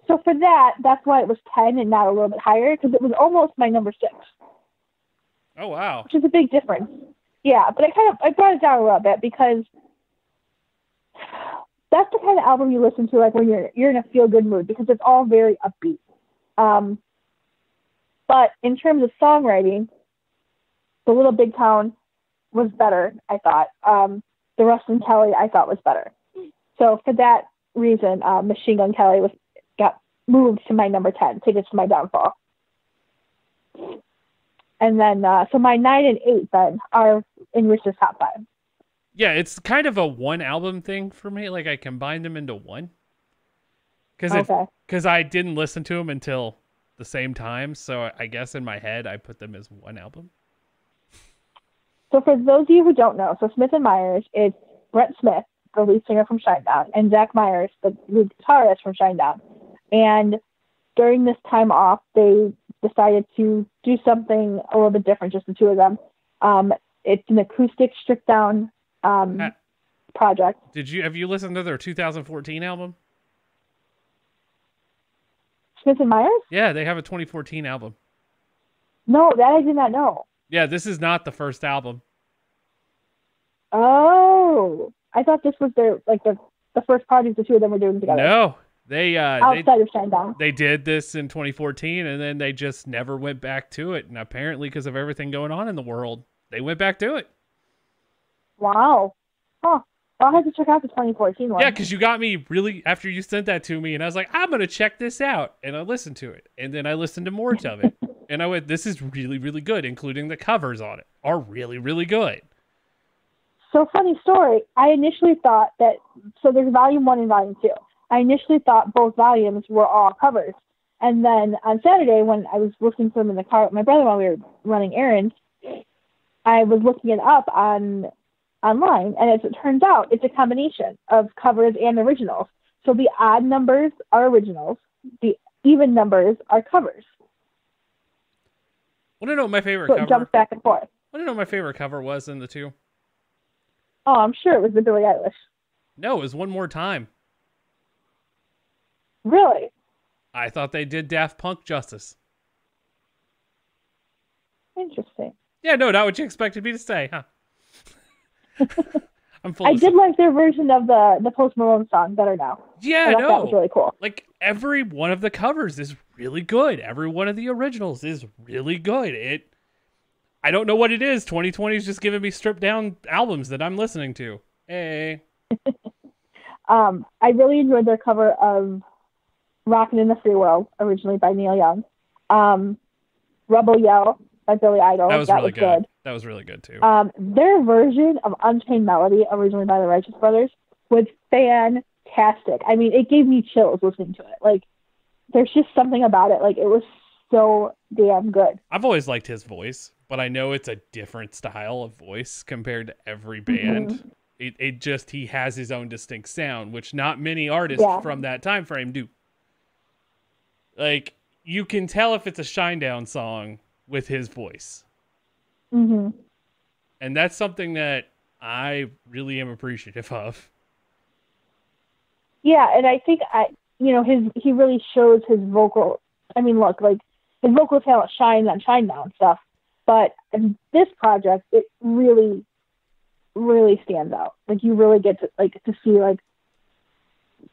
so for that, that's why it was 10 and not a little bit higher because it was almost my number six. Oh wow. which is a big difference. Yeah, but I kind of I brought it down a little bit because that's the kind of album you listen to like when you're you're in a feel good mood because it's all very upbeat. Um, but in terms of songwriting, the Little Big Town was better. I thought um, the Ruston Kelly I thought was better. So for that reason, uh, Machine Gun Kelly was got moved to my number ten, tickets to my downfall. And then, uh, so my nine and eight then are in Rich's top five. Yeah, it's kind of a one album thing for me. Like I combined them into one. Because Okay. because I didn't listen to them until the same time, so I guess in my head I put them as one album. So for those of you who don't know, so Smith and Myers, is Brent Smith, the lead singer from Shinedown, and Zach Myers, the lead guitarist from Shinedown. And during this time off, they decided to do something a little bit different, just the two of them. Um, it's an acoustic stripped down um, Uh, project. Did you have you listened to their 2014 album? Smith and Myers? Yeah, they have a 2014 album. No, that I did not know. Yeah, this is not the first album. Oh, I thought this was their like the the first project the two of them were doing together No, they uh they, outside of Shinedown. they did this in 2014 and then they just never went back to it and apparently because of everything going on in the world they went back to it Wow. Huh. I'll have to check out the 2014 one. yeah because you got me really after you sent that to me and i was like i'm gonna check this out and i listened to it and then i listened to more of it [laughs] and i went this is really really good including the covers on it are really really good So funny story. I initially thought that so there's volume one and volume two. I initially thought both volumes were all covers. And then on Saturday when I was listening to them in the car with my brother while we were running errands, I was looking it up on online and as it turns out it's a combination of covers and originals. So the odd numbers are originals, the even numbers are covers. want to know my favorite So it cover jumps back and forth. want to know what my favorite cover was in the two Oh, I'm sure it was the Billie Eilish. no it was one more time Really? i thought they did daft punk justice Interesting. yeah no not what you expected me to say huh i'm full I did like their version of the the Post Malone song better now. yeah I no that was really cool. like every one of the covers is really good. Every one of the originals is really good. It I don't know what it is. 2020 is just giving me stripped down albums that I'm listening to. Hey. [laughs] Um, I really enjoyed their cover of "Rockin' in the Free World," originally by Neil Young. Um, "Rebel Yell" by Billy Idol. That was really good. That was really good too. Um, their version of "Unchained Melody," originally by the Righteous Brothers, was fantastic. I mean, it gave me chills listening to it. Like, there's just something about it. Like, it was so damn good. I've always liked his voice, but I know it's a different style of voice compared to every band. It it just he has his own distinct sound, which not many artists Yeah. from that time frame do. Like you can tell if it's a Shinedown song with his voice. Hmm and that's something that I really am appreciative of. Yeah, and I think I, you know, his he really shows his vocal. I mean, look, like his vocal talent shines on Shinedown stuff, But this project, it really, really stands out. Like you really get to like to see like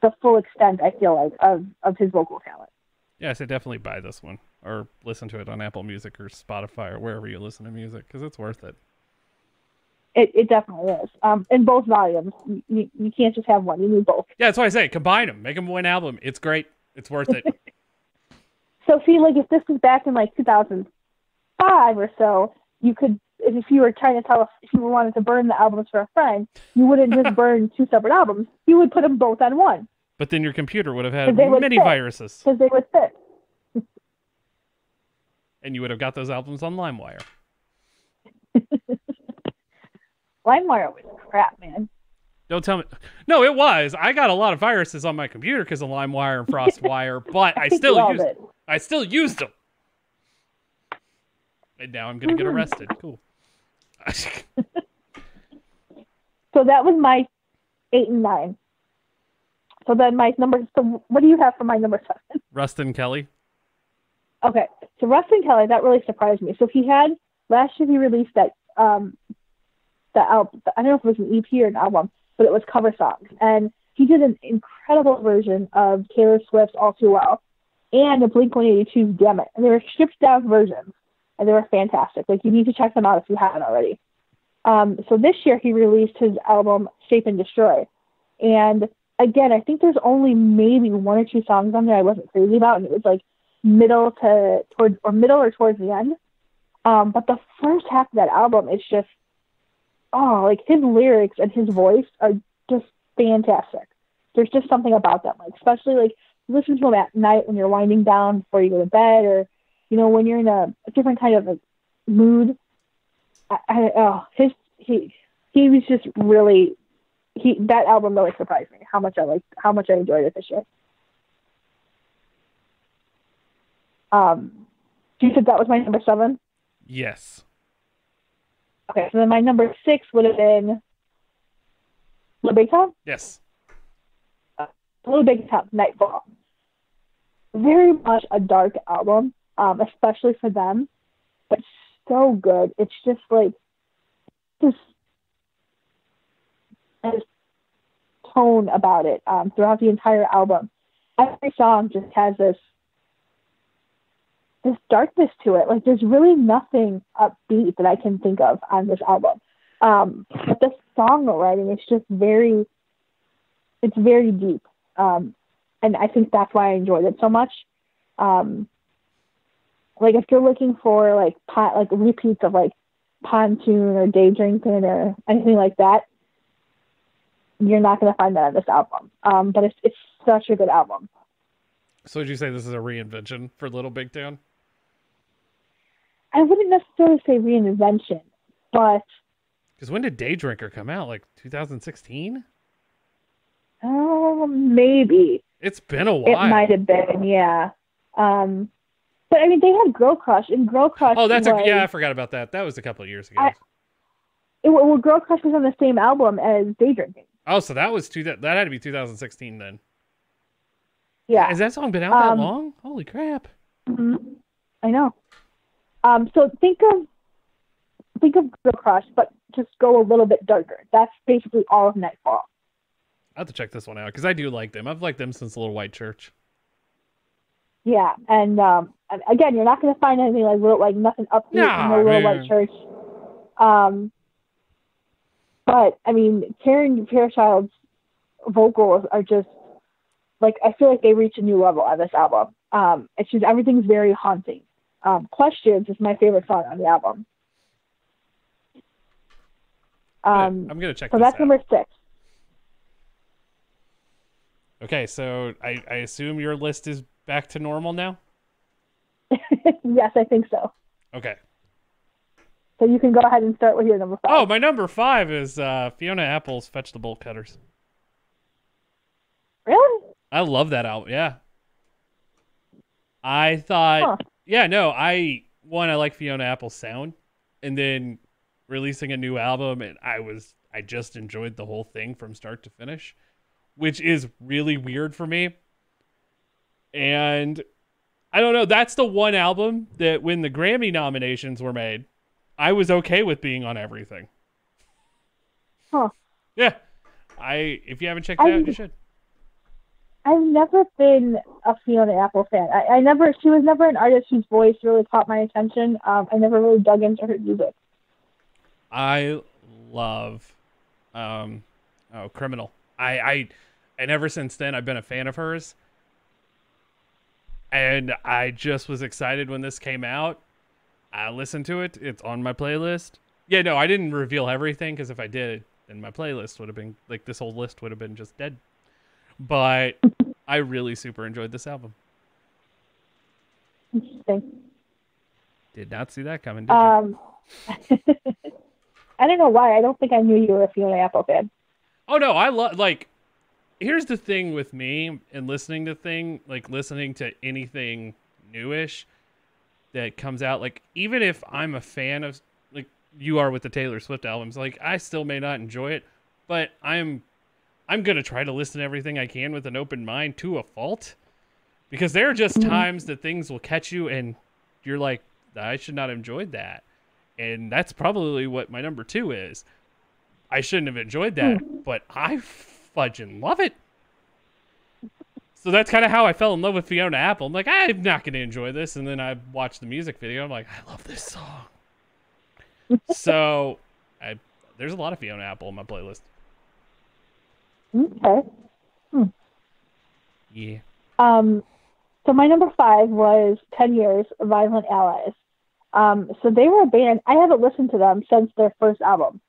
the full extent. I feel like of of his vocal talent. Yeah, so definitely buy this one or listen to it on Apple Music or Spotify or wherever you listen to music because it's worth it. It, it definitely is. Um, in both volumes, you, you, can't just have one. You need both. Yeah, that's why I say combine them, make them one album. It's great. It's worth it. [laughs] So see, like if this was back in like 2005 or so, you could, if you were trying to tell us if you wanted to burn the albums for a friend, you wouldn't just [laughs] burn two separate albums. You would put them both on one but then your computer would have had 'Cause they would many fit. viruses, because they would fit. And you would have got those albums on LimeWire. [laughs] LimeWire was crap, man. Don't tell me. No, it was. I got a lot of viruses on my computer because of LimeWire and FrostWire, [laughs] but I still used. it. I still used them. And now I'm gonna get Mhm. arrested. Cool. [laughs] So that was my eight and nine. So then my number. So what do you have for my number seven? Ruston Kelly. Okay, so Ruston Kelly, that really surprised me. So he had last year he released that um that album. I don't know if it was an EP or an album, but it was cover songs, and he did an incredible version of Taylor Swift's "All Too Well" and the Blink One Eighty Two's "Damn It," and they were stripped down versions, and they were fantastic. Like you need to check them out if you haven't already. Um, so this year he released his album "Shape and Destroy," and again, I think there's only maybe one or two songs on there I wasn't crazy about, and it was like middle to towards or middle or towards the end. Um, but the first half of that album is just oh, like his lyrics and his voice are just fantastic. There's just something about them, like especially like listen to them at night when you're winding down before you go to bed, or you know when you're in a, a different kind of mood. I, I oh his he he was just really he that album really surprised me how much I like how much I enjoyed it this year. Um, you said that was my number seven. Yes. Okay, so then my number six would have been Little Big Town. Yes. Little Big Town, Nightfall. Very much a dark album, um, especially for them, but so good. It's just like this, this tone about it um, throughout the entire album. Every song just has this this darkness to it. Like there's really nothing upbeat that I can think of on this album. Um, but the songwriting is just very, it's very deep. Um, and I think that's why I enjoyed it so much. Um, like if you're looking for like pot, like repeats of like pontoon or day drinking or anything like that, you're not going to find that on this album. Um, but it's it's such a good album. So would you say this is a reinvention for Little Big Town? I wouldn't necessarily say reinvention, but Because when did Day Drinker come out? Like 2016? oh, maybe It's been a while. it might have been, yeah. Um, but I mean, they had Girl Crush, and Girl Crush. Oh, that's was, a yeah. I forgot about that. That was a couple of years ago. I- It, well, Girl Crush was on the same album as Day Drinking. oh, so that was two. That had to be 2016 then. Yeah, Has that song been out that Um, long? Holy crap! Mhm. I know. Um, so think of think of Girl Crush, but just go a little bit darker. That's basically all of Nightfall. I have to check this one out because I do like them. I've liked them since Little White Church. Yeah, and um, again, you're not going to find anything like little, like nothing upbeat Nah, in the Little man. White Church. Um, but I mean, Karen Fairchild's vocals are just like I feel like they reach a new level on this album. Um, it's just everything's very haunting. Um, Questions is my favorite song on the album. Um, I'm gonna check so that's out. number six. Okay, so I, I assume your list is back to normal now. [laughs] yes, I think so. Okay. So you can go ahead and start with your number five. Oh, my number five is uh, Fiona Apple's "Fetch the Bolt Cutters." really? I love that album. Yeah. I thought, Huh. Yeah, no, I one I like Fiona Apple's sound, and then releasing a new album, and I was I just enjoyed the whole thing from start to finish, which is really weird for me. And I don't know, that's the one album that when the Grammy nominations were made, I was okay with being on everything. Huh. Yeah. I if you haven't checked it I- out, you should. I've never been a Fiona Apple fan. I, I never. She was never an artist whose voice really caught my attention. Um, I never really dug into her music. I love um oh criminal. I I and ever since then I've been a fan of hers. And I just was excited when this came out. I listened to it. It's on my playlist. Yeah, no, I didn't reveal everything because if I did, then my playlist would have been like this whole list would have been just dead. But I really super enjoyed this album. Interesting. Did not see that coming. Did you? Um, [laughs] I don't know why. I don't think I knew you were a Fiona Apple fan. Oh no, I love like here's the thing with me and listening to thing like listening to anything newish that comes out like even if I'm a fan of like you are with the Taylor Swift albums like I still may not enjoy it but I'm I'm going to try to listen to everything I can with an open mind to a fault because there are just Mhm. times that things will catch you and you're like I should not have enjoyed that and that's probably what my number 2 is I shouldn't have enjoyed that, but I fudging love it. So that's kind of how I fell in love with Fiona Apple. I'm like, I'm not going to enjoy this. And then I watched the music video. I'm like, I love this song. [laughs] so I, there's a lot of Fiona Apple on my playlist. Okay. Yeah. Um, so my number five was Ten Years Violent Allies. Um, so they were a band. I haven't listened to them since their first album,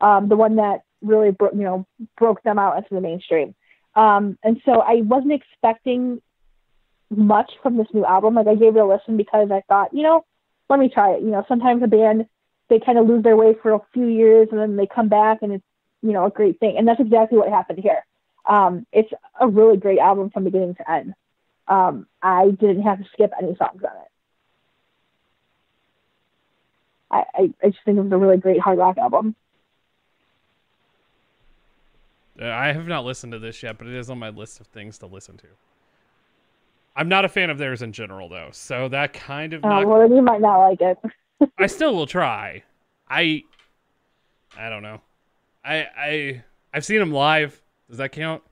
um, the one that really bro- you know broke them out into the mainstream. Um, and so I wasn't expecting much from this new album. Like I gave it a listen because I thought, you know, let me try it. You know, sometimes a band they kind of lose their way for a few years and then they come back and it's you know a great thing. And that's exactly what happened here. Um, it's a really great album from beginning to end. Um, I didn't have to skip any songs on it. I, I, I just think it was a really great hard rock album. Uh, I have not listened to this yet, but it is on my list of things to listen to. I'm not a fan of theirs in general, though. So that kind of Uh, knocked well, then you might not like it. [laughs] I still will try. I I don't know. I I I've seen him live. Does that count?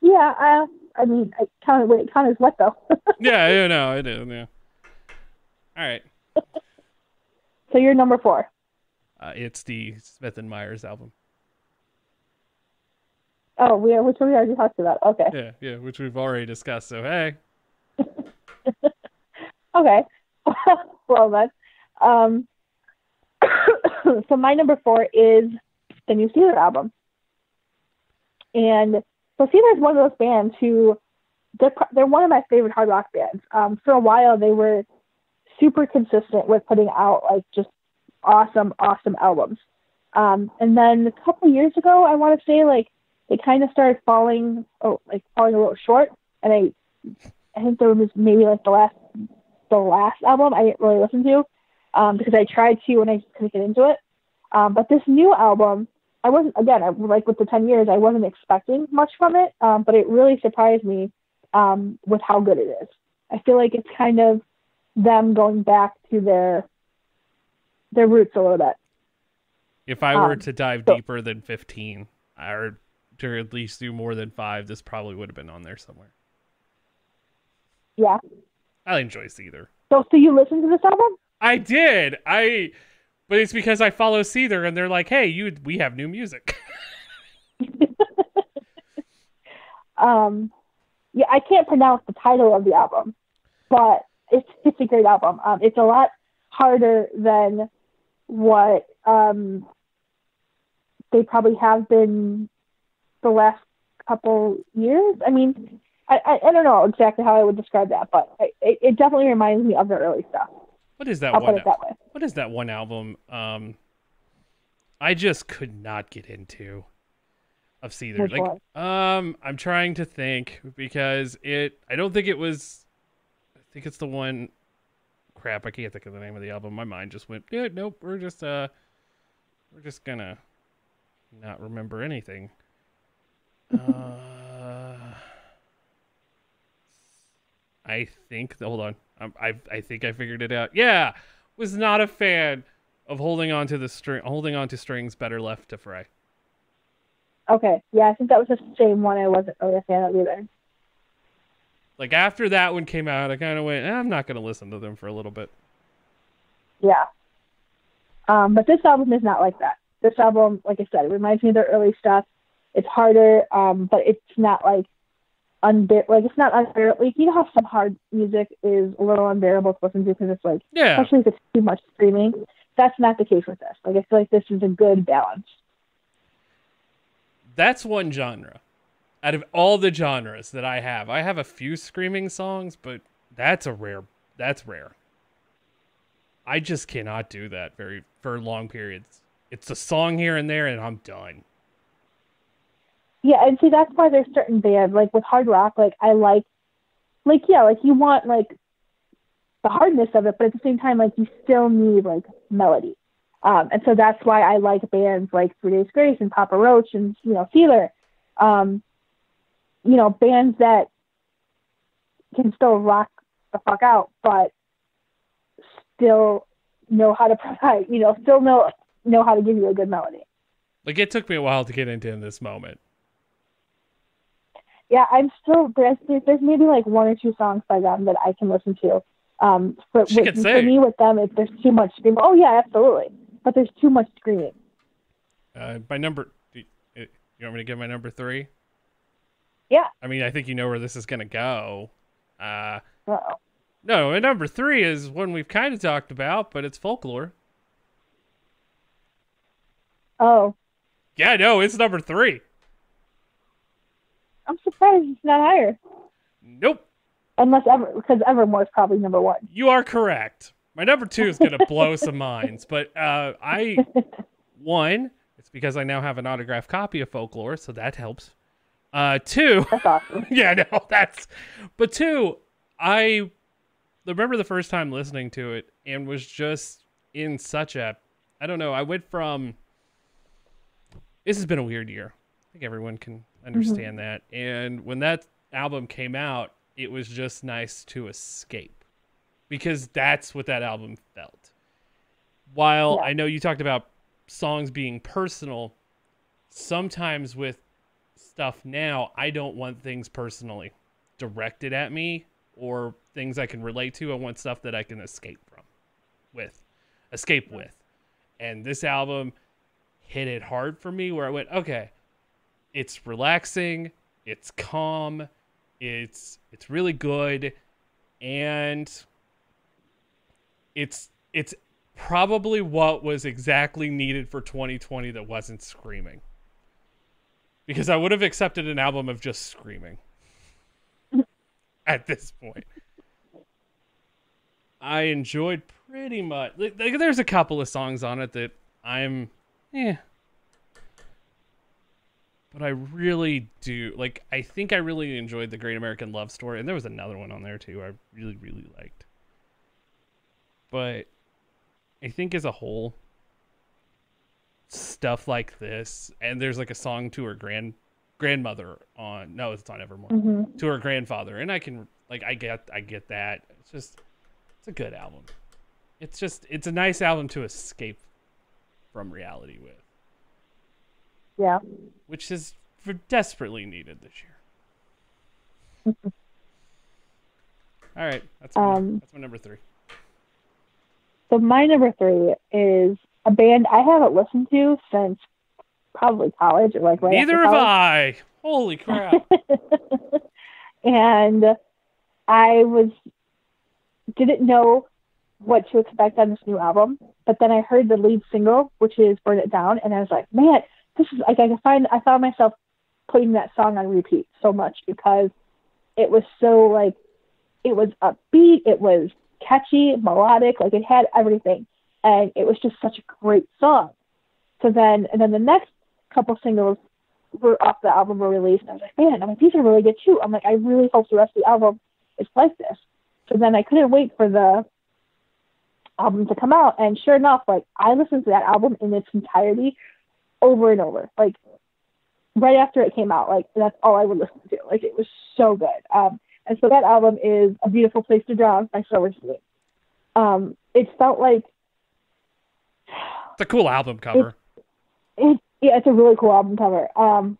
Yeah, I, I mean, I counted. Wait, it counted as what though? [laughs] yeah, yeah, no, it is. Yeah. All right. so you're number four. Uh, it's the Smith and Myers album. Oh, we which we already talked about. Okay, Yeah, yeah, which we've already discussed. So hey, [laughs] okay. [laughs] well then, um, [laughs] so my number four is the new Seether album, and so Seether is one of those bands who they're they're one of my favorite hard rock bands. Um, for a while they were super consistent with putting out like just awesome, awesome albums. Um, and then a couple years ago, I want to say like they kind of started falling, oh, like falling a little short. And I, I think there was maybe like the last, the last album I didn't really listen to, um, because I tried to and I just couldn't get into it. Um, but this new album, I wasn't again, I, like with the ten years, I wasn't expecting much from it. Um, but it really surprised me, um, with how good it is. I feel like it's kind of them going back to their their roots a little bit. if I were Um, to dive so- deeper than 15, or to at least do more than five, this probably would have been on there somewhere. Yeah. I enjoy Seether. So, so you listen to this album? I did. I, but it's because I follow Seether, and they're like, "Hey, you, we have new music." [laughs] Um, yeah, I can't pronounce the title of the album, but it's it's a great album. Um, it's a lot harder than what um, they probably have been the last couple years. I mean, I, I, I don't know exactly how I would describe that, but it, it definitely reminds me of the early stuff. What is that I'll one? put it that way. What is that one album? Um, I just could not get into of Seether. Which Like, one? um, I'm trying to think because it. I don't think it was. I think it's the one. Crap! I can't think of the name of the album. My mind just went. Yeah, nope. We're just uh, we're just gonna not remember anything. uh, I think. Hold on. I'm, I I think I figured it out. Yeah, was not a fan of holding on to the string, holding on to strings better left to Fray. Okay, yeah, I think that was the same one I wasn't really a fan of either. Like after that one came out, I kind of went, eh, I'm not going to listen to them for a little bit. Yeah. Um, but this album is not like that. This album, like I said, it reminds me of their early stuff. It's harder, um, but it's not like unbear like it's not unbearable. Like you know how some hard music is a little unbearable to listen to because it's like, Yeah. especially if it's too much screaming. That's not the case with this. Like I feel like this is a good balance. That's one genre. Out of all the genres that I have, I have a few screaming songs, but that's a rare. That's rare. I just cannot do that very for long periods. It's a song here and there, and I'm done. Yeah, and see that's why there's certain bands like with hard rock, like I like like yeah, like you want like the hardness of it, but at the same time like you still need like melody. Um and so that's why I like bands like Three Days Grace and Papa Roach and you know, Seether. Um you know, bands that can still rock the fuck out, but still know how to [laughs] provide, you know, still know know how to give you a good melody. Like it took me a while to get into in this moment. Yeah, I'm still there's there's maybe like one or two songs by them that I can listen to. Um, but She with, for me with them, if there's too much screaming. Oh yeah, absolutely. But there's too much screaming. Uh, my number. do You want me to give my number three? Yeah. I mean, I think you know where this is gonna go. Uh, Uh-oh. no, my number three is one we've kind of talked about, but it's folklore. Oh, Yeah, no, it's number three. I'm surprised it's not higher. Nope. Unless ever because Evermore's probably number one. You are correct. My number two is going to blow [laughs] some minds, but uh, I [laughs] one, it's because I now have an autographed copy of Folklore, so that helps. Uh, two, That's [laughs] awesome. yeah, no, that's. But two, I remember the first time listening to it and was just in such a, I don't know. I went from. This has been a weird year. I think everyone can Mm-hmm. understand that. And when that album came out, it was just nice to escape because that's what that album felt. While Yeah. I know you talked about songs being personal, sometimes with stuff now, I don't want things personally directed at me or things I can relate to. I want stuff that I can escape from with, escape with. And this album hit it hard for me where I went, okay, it's relaxing, it's calm, it's it's really good, and it's it's probably what was exactly needed for 2020 that wasn't screaming. Because I would have accepted an album of just screaming [laughs] at this point. I enjoyed pretty much. Like, there's a couple of songs on it that I'm, eh. But I really do like. I think I really enjoyed the Great American Love Story, and there was another one on there too. I really, really liked. But I think as a whole, stuff like this, and there's like a song to her grand grandmother on. No, it's on Evermore hmm to her grandfather and i can like i get i get that it's just it's a good album it's just it's a nice album to escape from reality with Yeah. which is desperately needed this year. [laughs] All right that's my, Um, that's my number three. So my number three is a band I haven't listened to since probably college or like right neither have i. Holy crap. [laughs] And I was didn't know what to expect on this new album, but then I heard the lead single, which is "Burn It Down," and I was like, "Man, this is like I find." I found myself putting that song on repeat so much because it was so like it was upbeat, it was catchy, melodic, like it had everything, and it was just such a great song. So then, and then the next couple singles were off the album were released. And I was like, man, I'm like, these are really good too. I'm like, I really hope the rest of the album is like this. So then I couldn't wait for the album to come out. And sure enough, like I listened to that album in its entirety over and over. Like right after it came out, like that's all I would listen to. Like it was so good. Um, and so that album is A Beautiful Place to Drown by Silverstein. Um, it felt like It's a cool album cover. it, yeah, it's a really cool album cover. Um,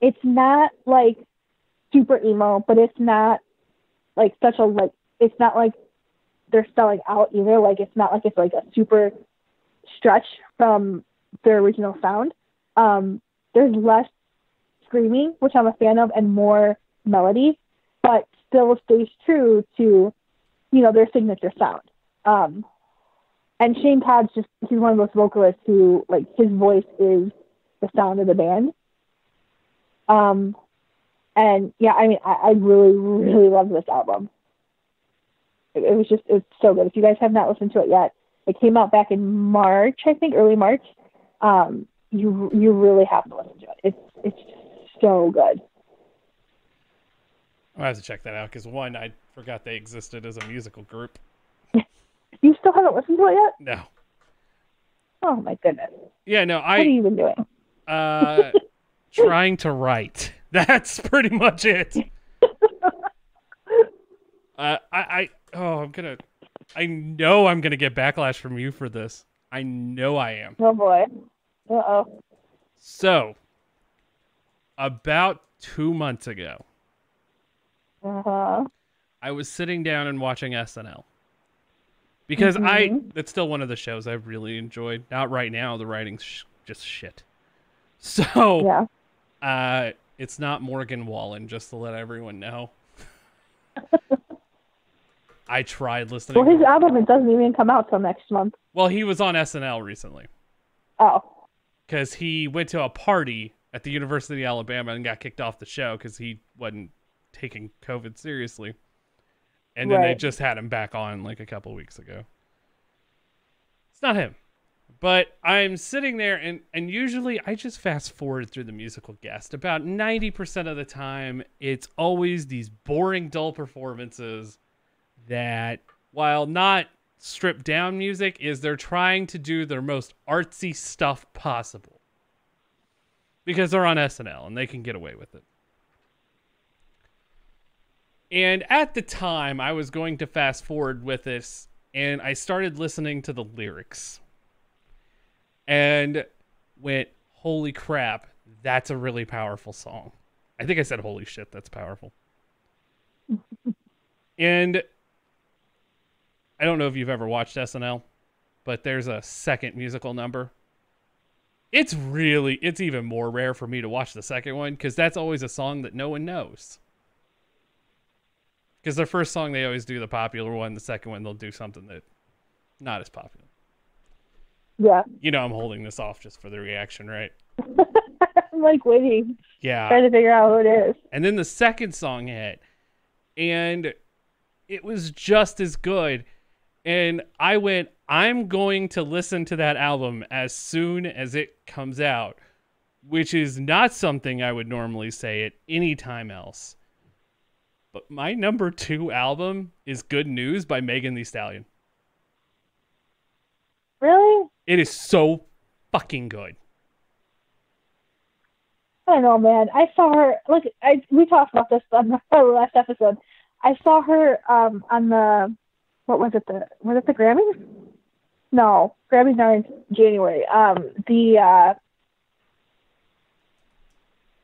it's not like super emo, but it's not like such a like. It's not like they're spelling out either. Like it's not like it's like a super stretch from their original sound. Um, there's less screaming, which I'm a fan of, and more melody, but still stays true to, you know, their signature sound. Um, and Shane Told's just he's one of those vocalists who like his voice is the sound of the band. Um, and yeah, I mean, I, I really, really love this album. It, it was just, it's so good. If you guys have not listened to it yet, it came out back in March, I think, early March. Um, you you really have to listen to it. It's it's so good. I have to check that out because one, I forgot they existed as a musical group. [laughs] You still haven't listened to it yet? No. Oh my goodness! Yeah, no, I. What have I you been doing? [laughs] uh trying to write. [laughs] That's pretty much it. Uh, I, I, oh, I'm gonna, I know I'm gonna get backlash from you for this. I know I am. Oh boy. Uh oh. So, about two months ago, Uh huh. I was sitting down and watching SNL because I Mhm. it's still one of the shows I really enjoyed. Not right now, the writing's sh- just shit. [laughs] So, Yeah. uh, it's not Morgan Wallen, just to let everyone know. [laughs] I tried listening. Well, his album it doesn't even come out till next month. well, he was on SNL recently Oh. because he went to a party at the University of Alabama and got kicked off the show because he wasn't taking COVID seriously. And then they just had him back on like a couple weeks ago. It's not him. But I'm sitting there and and usually I just fast forward through the musical guest. About 90% of the time it's always these boring dull performances that while not stripped down music is they're trying to do their most artsy stuff possible. Because they're on SNL and they can get away with it. And at the time, I was going to fast forward with this, and I started listening to the lyrics. And went, holy crap, that's a really powerful song. I think I said, holy shit, that's powerful. [laughs] and I don't know if you've ever watched SNL, but there's a second musical number. It's really, it's even more rare for me to watch the second one because that's always a song that no one knows. Because their first song, they always do the popular one. The second one, they'll do something that not as popular. Yeah. You know, I'm holding this off just for the reaction, right? [laughs] I'm like waiting, Yeah. trying to figure out who it is. And then the second song hit, and it was just as good. And I went, I'm going to listen to that album as soon as it comes out, which is not something I would normally say at any time else. But my number two album is Good News by Megan Thee Stallion. Really? It is so fucking good. I don't know, man. I saw her. Look, I we talked about this on [laughs] the last episode. I saw her um on the what was it the was it the Grammys? No, Grammys are in January. Um, the uh,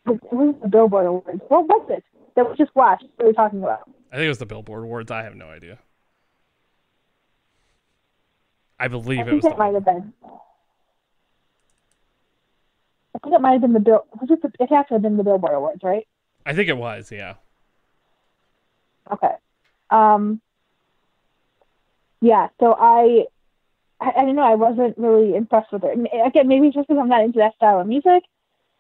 what was the Billboard Awards? What was it that we just watched? What were we talking about? I think it was the Billboard Awards. I have no idea. I believe I it think was. it might have been. I think it might have been the bill. Was it? The, it has to have been the Billboard Awards, right? I think it was. Yeah. Okay. Um, yeah, so I, I, I don't know, I wasn't really impressed with her. Again, maybe just because I'm not into that style of music.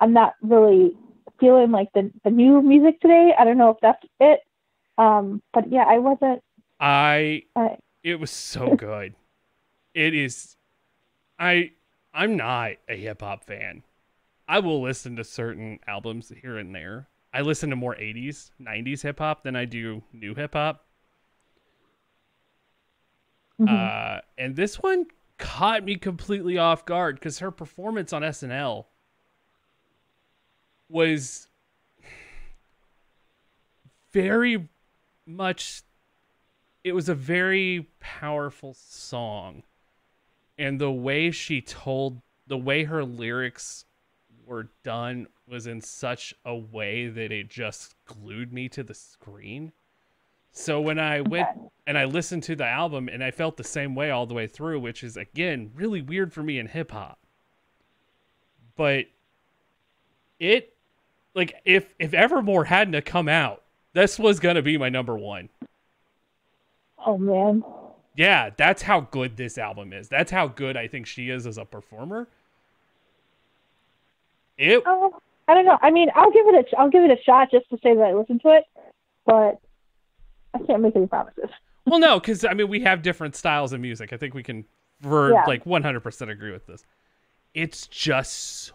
I'm not really feeling like the, the new music today. I don't know if that's it. Um, but yeah, I wasn't. I I, it was so [laughs] good. it is I I'm not a hip hop fan. I will listen to certain albums here and there. I listen to more 80s, 90s hip hop than I do new hip hop. Mhm. Uh and this one caught me completely off guard cuz her performance on SNL was very much it was a very powerful song. And the way she told the way her lyrics were done was in such a way that it just glued me to the screen. So when I went and I listened to the album and I felt the same way all the way through, which is again really weird for me in hip hop. But it like if if Evermore hadn't have come out, this was gonna be my number one. Oh man. Yeah, that's how good this album is. That's how good I think she is as a performer. It. Oh, I don't know. I mean, I'll give it a I'll give it a shot just to say that I listened to it, but I can't make any promises. [laughs] well, no, because I mean we have different styles of music. I think we can for Yeah. like 100% agree with this. It's just so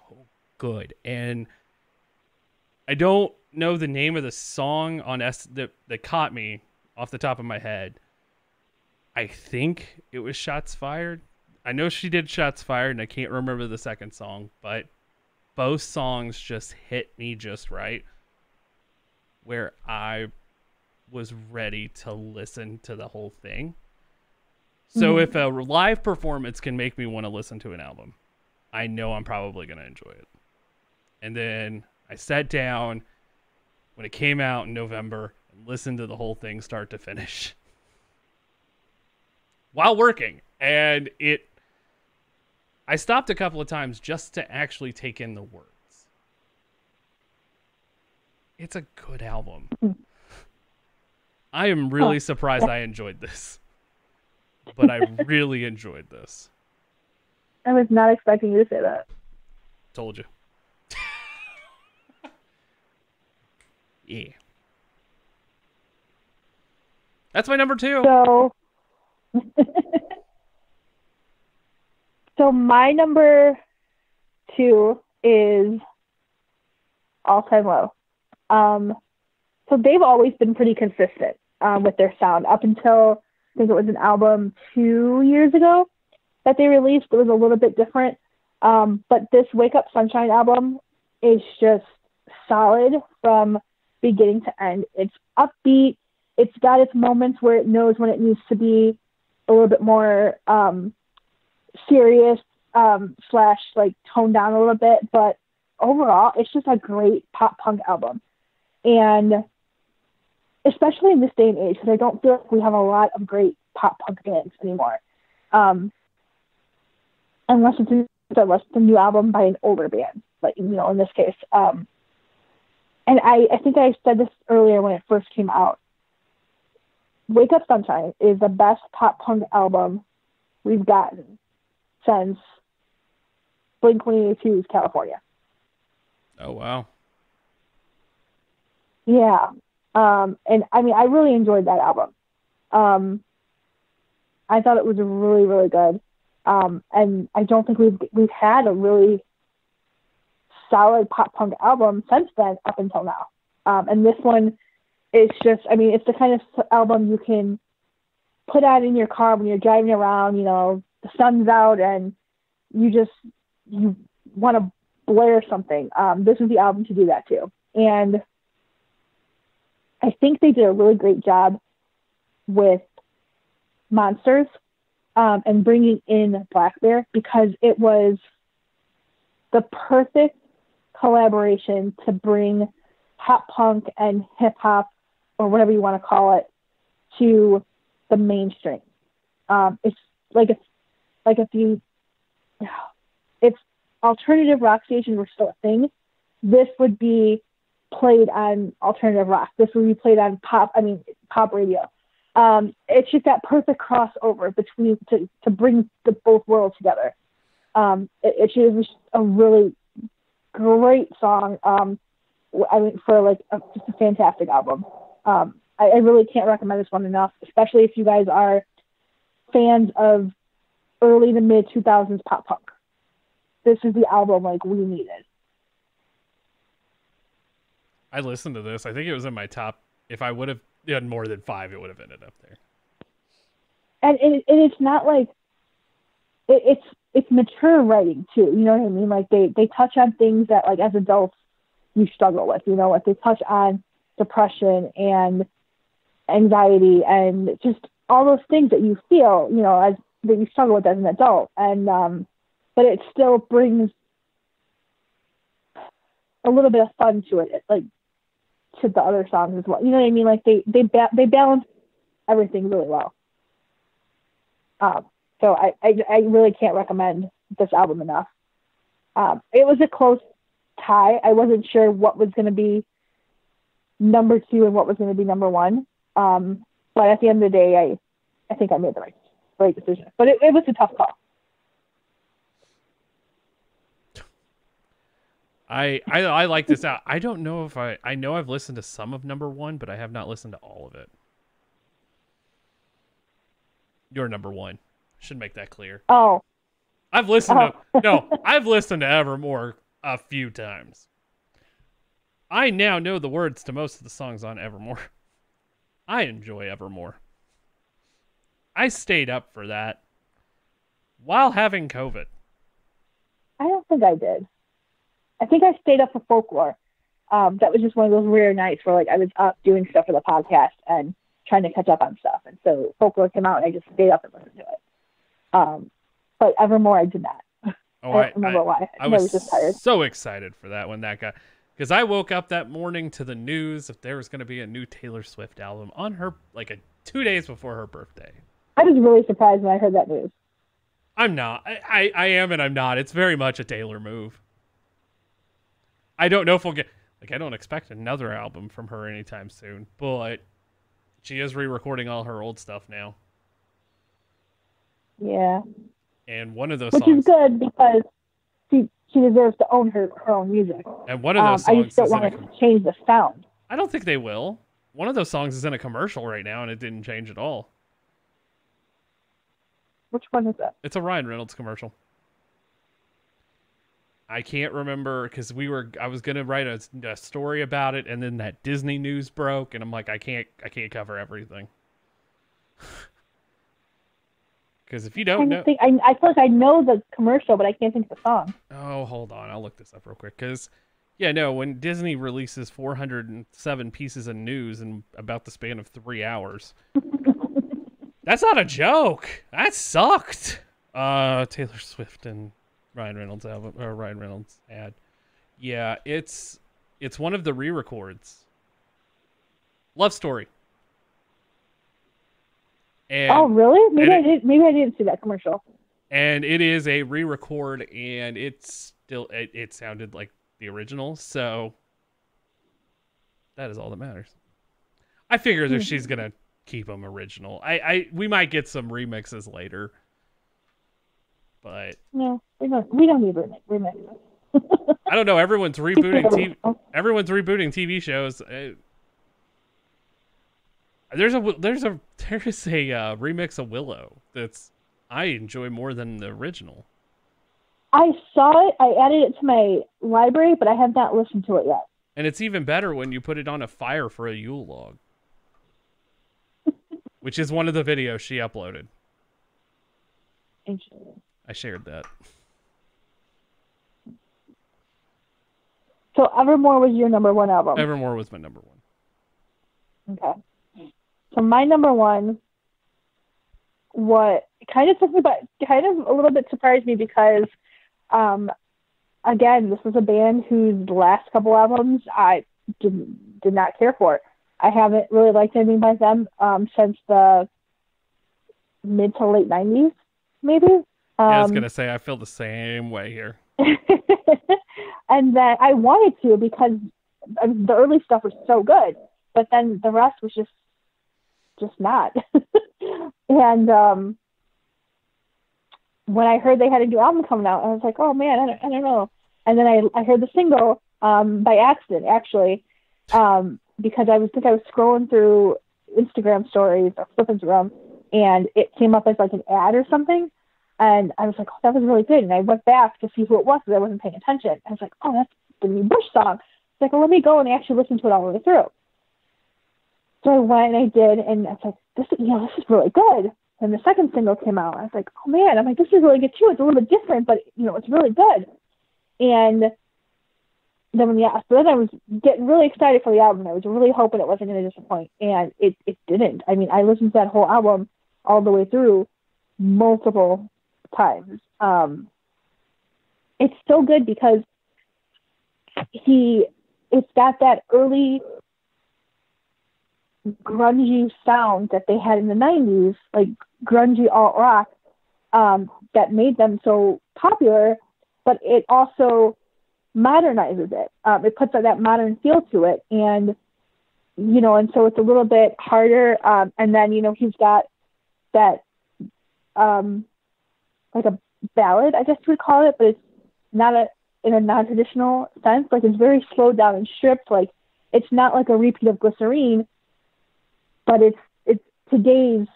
good, and I don't know the name of the song on S that that caught me off the top of my head. I think it was Shots Fired. I know she did Shots Fired, and I can't remember the second song, but both songs just hit me just right, where I was ready to listen to the whole thing. So Mhm. if a live performance can make me want to listen to an album, I know I'm probably going to enjoy it. And then I sat down when it came out in November and listened to the whole thing start to finish [laughs] while working. And it I stopped a couple of times just to actually take in the words. It's a good album. I am really surprised I enjoyed this. But I [laughs] really enjoyed this. I was not expecting you to say that. Told you. [laughs] yeah. That's my number two. So, [laughs] so my number two is All Time Low. Um, so they've always been pretty consistent um, with their sound up until I think it was an album two years ago that they released. It was a little bit different. Um, but this Wake Up Sunshine album is just solid from beginning to end. It's upbeat. It's got its moments where it knows when it needs to be a little bit more um, serious um, slash like toned down a little bit. But overall, it's just a great pop punk album. And especially in this day and age, because I don't feel like we have a lot of great pop punk bands anymore. Um, unless it's a, unless it's a new album by an older band, like you know, in this case. Um, and I, I think I said this earlier when it first came out. Wake Up Sunshine is the best pop punk album we've gotten since Blink 182's California. Oh wow. Yeah. Um, and I mean, I really enjoyed that album. Um, I thought it was really, really good. Um, and I don't think we've we've had a really solid pop punk album since then up until now. Um, and this one is just, I mean, it's the kind of album you can put on in your car when you're driving around. You know, the sun's out and you just you want to blare something. Um, this is the album to do that too. And I think they did a really great job with Monsters um, and bringing in blackbear because it was the perfect collaboration to bring pop punk and hip hop or whatever you want to call it to the mainstream. Um, it's like if like if you if alternative rock stations were still a thing, this would be played on alternative rock. This would be played on pop. I mean, pop radio. Um, it's just that perfect crossover between to to bring the both worlds together. Um, it, it's just a really great song. Um, I mean, for like a, just a fantastic album. Um, I, I really can't recommend this one enough, especially if you guys are fans of early to mid 2000s pop punk. This is the album like we needed. I listened to this. I think it was in my top. If I would have had more than five, it would have ended up there. and and, it's not like it, it's it's mature writing too. You know what I mean? Like they they touch on things that like as adults you struggle with. You know, like they touch on depression and anxiety and just all those things that you feel, you know, as that you struggle with as an adult, and um, but it still brings a little bit of fun to it, like to the other songs as well. You know what I mean? Like they they ba- they balance everything really well. Um, so I, I I really can't recommend this album enough. Um, it was a close tie. I wasn't sure what was going to be number two and what was going to be number one. Um, but at the end of the day, I I think I made the right right decision. But it, it was a tough call. I, I I like this out. I don't know if I I know I've listened to some of number one, but I have not listened to all of it. You're number one. Should make that clear. Oh, I've listened to oh. no, [laughs] I've listened to Evermore a few times. I now know the words to most of the songs on Evermore. [laughs] I enjoy Evermore. I stayed up for that while having COVID. I don't think I did. I think I stayed up for folklore. Um, that was just one of those rare nights where like I was up doing stuff for the podcast and trying to catch up on stuff. And so folklore came out and I just stayed up and listened to it. Um, but Evermore I did not. Oh, [laughs] I I, don't remember I, why. I I was, was just tired. so excited for that when that got because I woke up that morning to the news that there was going to be a new Taylor Swift album on her like a two days before her birthday. I was really surprised when I heard that news. I'm not. I, I, I am and I'm not. It's very much a Taylor move. I don't know if we'll get like I don't expect another album from her anytime soon, but she is re-recording all her old stuff now. Yeah, And one of those which songs is good because she she deserves to own her, her own music. and one of Um, those I songs just don't want to change the sound. I don't think they will. One of those songs is in a commercial right now and it didn't change at all. Which one is that? It's a Ryan Reynolds commercial. I can't remember because we were. I was gonna write a, a story about it, and then that Disney news broke, and I'm like, I can't. I can't cover everything. [laughs] Because if you don't know, think, I, I feel like I know the commercial, but I can't think of the song. oh, hold on, I'll look this up real quick. Because yeah, no, when Disney releases 407 pieces of news in about the span of three hours, [laughs] that's not a joke. That sucked. Uh, Taylor Swift and Ryan Reynolds album or Ryan Reynolds ad. Yeah, it's it's one of the re-records. Love Story. And oh, really? Maybe I it- did. Maybe I didn't see that commercial. and it is a re-record and it's still it, it sounded like the original, so that is all that matters. I figure that hmm. she's gonna keep them original. I, I we might get some remixes later, but No, we don't. We don't need remix. remix. I don't know. Everyone's rebooting TV. Everyone's rebooting TV shows. Uh, there's a there's a [laughs] there's a uh, remix of Willow that's I enjoy more than the original. I saw it. I added it to my library, but I have not listened to it yet. And it's even better when you put it on a fire for a Yule log, [laughs] which is one of the videos she uploaded. Interesting. I shared that. So Evermore was your number one album. Evermore was my number one. Okay. So my number one, what kind of took me, but kind of a little bit surprised me because, um, again, this was a band whose last couple albums I did did not care for. I haven't really liked anything by them um, since the mid to late '90s, maybe. Um, Yeah, I was gonna say I feel the same way here. [laughs] and then I wanted to because the early stuff was so good, but then the rest was just just not. [laughs] and um, when I heard they had a new album coming out, I was like, oh man, I don't, I don't know. And then I I heard the single um, by accident actually um, because I was think I was scrolling through Instagram stories or flipping through them, and it came up as like an ad or something. And I was like, oh, that was really good. And I went back to see who it was because I wasn't paying attention. I was like, oh, that's the new Bush song. It's like, well, let me go and actually listen to it all the way through. So I went and I did, and I was like, this, you know, this is really good. And the second single came out. I was like, oh man, I'm like, this is really good too. It's a little bit different, but you know, it's really good. And then when yeah, so then I was getting really excited for the album. I was really hoping it wasn't going to disappoint, and it it didn't. I mean, I listened to that whole album all the way through multiple times. Um, it's so good because he it's got that early grungy sound that they had in the 90s, like grungy alt rock, um, that made them so popular, but it also modernizes it. Um, it puts that modern feel to it. And, you know, and so it's a little bit harder. Um, and then, you know, he's got that, um, like a ballad, I guess you would call it, but it's not a, in a non-traditional sense. Like it's very slowed down and stripped. Like it's not like a repeat of Glycerine, but it's it's today's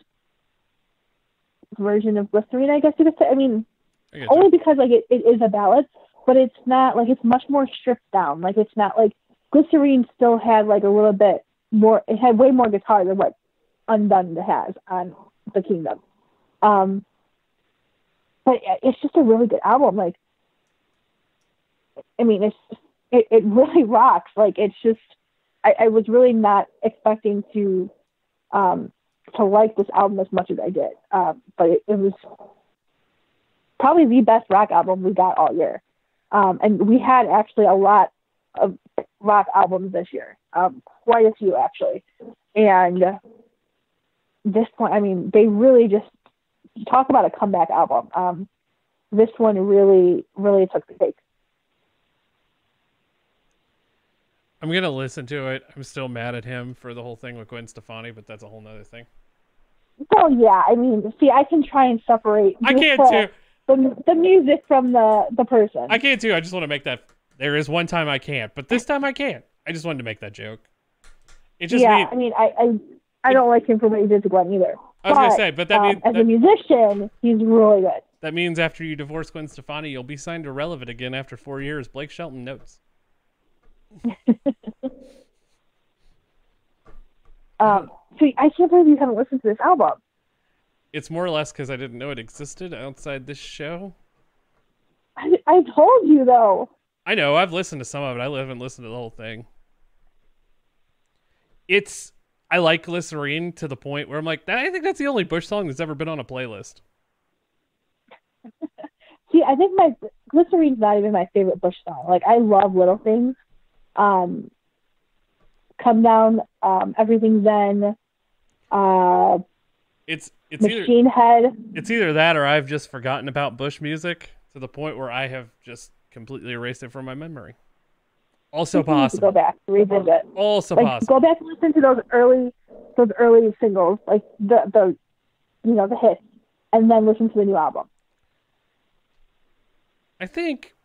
version of Glycerine, I guess you could say. I mean, I only because like it, it is a ballad, but it's not like it's much more stripped down. Like it's not like Glycerine still had like a little bit more. It had way more guitar than what Undone has on the Kingdom. Um, but it's just a really good album. Like, I mean, it's it, it really [laughs] rocks. Like it's just I, I was really not expecting to um, to like this album as much as I did. Um, but it, it, was probably the best rock album we got all year. Um, and we had actually a lot of rock albums this year, um, quite a few actually. And this one, I mean, they really just talk about a comeback album. Um, this one really, really took the cake. I'm gonna listen to it. I'm still mad at him for the whole thing with Gwen Stefani, but that's a whole nother thing. Well, yeah. I mean, see, I can try and separate. I can't too. The, the music from the the person. I can't too. I just want to make that. There is one time I can't, but this time I can't. I just wanted to make that joke. It just yeah. Mean, I mean, I I, I don't like him for what he did to Gwen either. I was but, gonna say, but that um, means as that, a musician, he's really good. That means after you divorce Gwen Stefani, you'll be signed to Relevant again after four years. Blake Shelton notes. [laughs] um, so I can't believe you haven't listened to this album. It's more or less because I didn't know it existed outside this show. I, I told you though. I know. I've listened to some of it. I haven't listened to the whole thing. It's I like Glycerine to the point where I'm like, I think that's the only Bush song that's ever been on a playlist. [laughs] See, I think my Glycerine's not even my favorite Bush song. Like I love Little Things, um, Come Down, um, Everything Zen, uh, it's it's Machine either, Head. It's either that or I've just forgotten about Bush music to the point where I have just completely erased it from my memory. Also possible. go back, revisit. Also like, possible. Go back and listen to those early, those early singles, like the the, you know, the hits, and then listen to the new album. I think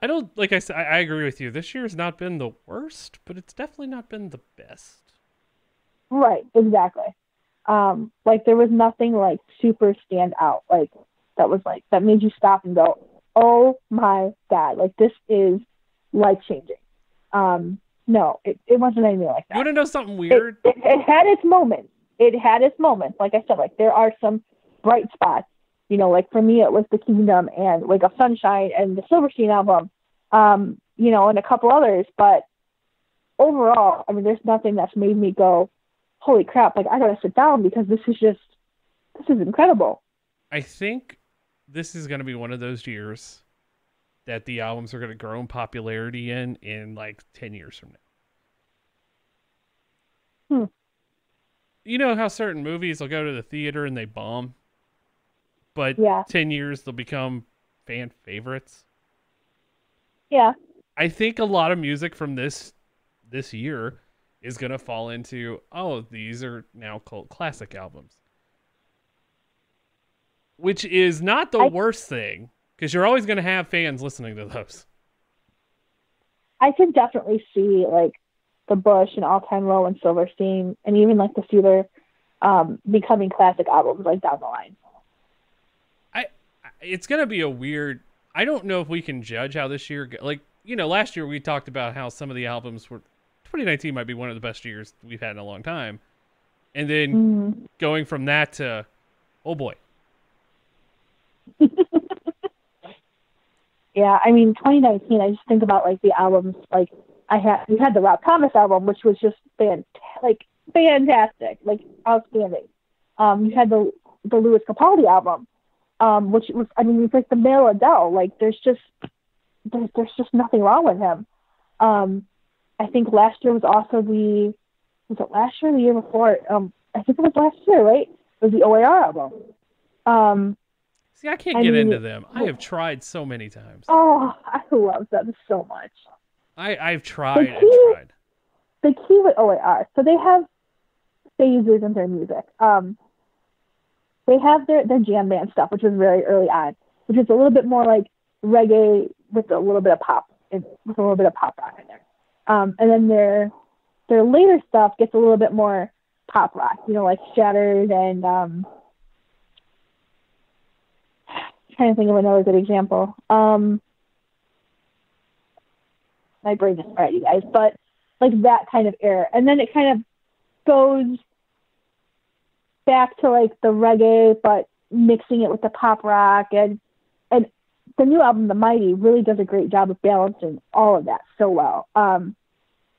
I don't like I said I, I agree with you. This year has not been the worst, but it's definitely not been the best. Right, exactly. Um, like there was nothing like super stand out, like that was like that made you stop and go, Oh my god, like this is life changing. Um, no, it, it wasn't anything like that. You wanna know something weird? It, it, it had its moments. It had its moments. Like I said, like there are some bright spots you know, like for me, it was The Kingdom and Wake Up Sunshine and the Silverstein album, um, you know, and a couple others. But overall, I mean, there's nothing that's made me go, holy crap, like I gotta sit down because this is just, this is incredible. I think this is going to be one of those years that the albums are going to grow in popularity in in like 10 years from now. Hmm. You know how certain movies will go to the theater and they bomb? but yeah. 10 years they'll become fan favorites. Yeah. I think a lot of music from this this year is going to fall into oh, these are now cult classic albums. Which is not the I, worst thing because you're always going to have fans listening to those. I could definitely see like the Bush and All Time Low and Silverstein and even like the Fever um, becoming classic albums like down the line I it's gonna be a weird. I don't know if we can judge how this year. Like you know, last year we talked about how some of the albums were. 2019 might be one of the best years we've had in a long time, and then mm. going from that to, oh boy. [laughs] yeah, I mean, 2019. I just think about like the albums. Like I had, we had the Rob Thomas album, which was just fan, like fantastic, like outstanding. Um, you had the the Lewis Capaldi album, um, which was I mean, it's like the male Adele. Like there's just there's there's just nothing wrong with him. Um, I think last year was also the was it last year or the year before? Um, I think it was last year, right? It was the OAR album. Um, See, I can't I get mean, into them. I have tried so many times. oh, I love them so much. I I've tried and key- tried. the key with OAR, so they have phases in their music. Um, they have their, their jam band stuff, which was very early on, which is a little bit more like reggae with a little bit of pop, in, with a little bit of pop rock in there. Um, and then their their later stuff gets a little bit more pop rock, you know, like Shattered and um, trying to think of another good example. Um, my brain is fried, you guys, but like that kind of era. And then it kind of goes back to like the reggae, but mixing it with the pop rock and and the new album, The Mighty, really does a great job of balancing all of that so well. Um,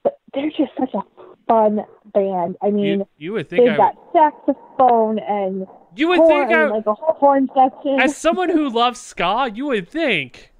but they're just such a fun band. I mean, You, you would think they've I got saxophone and you would horn, think I like a whole horn section. as someone who loves ska, you would think.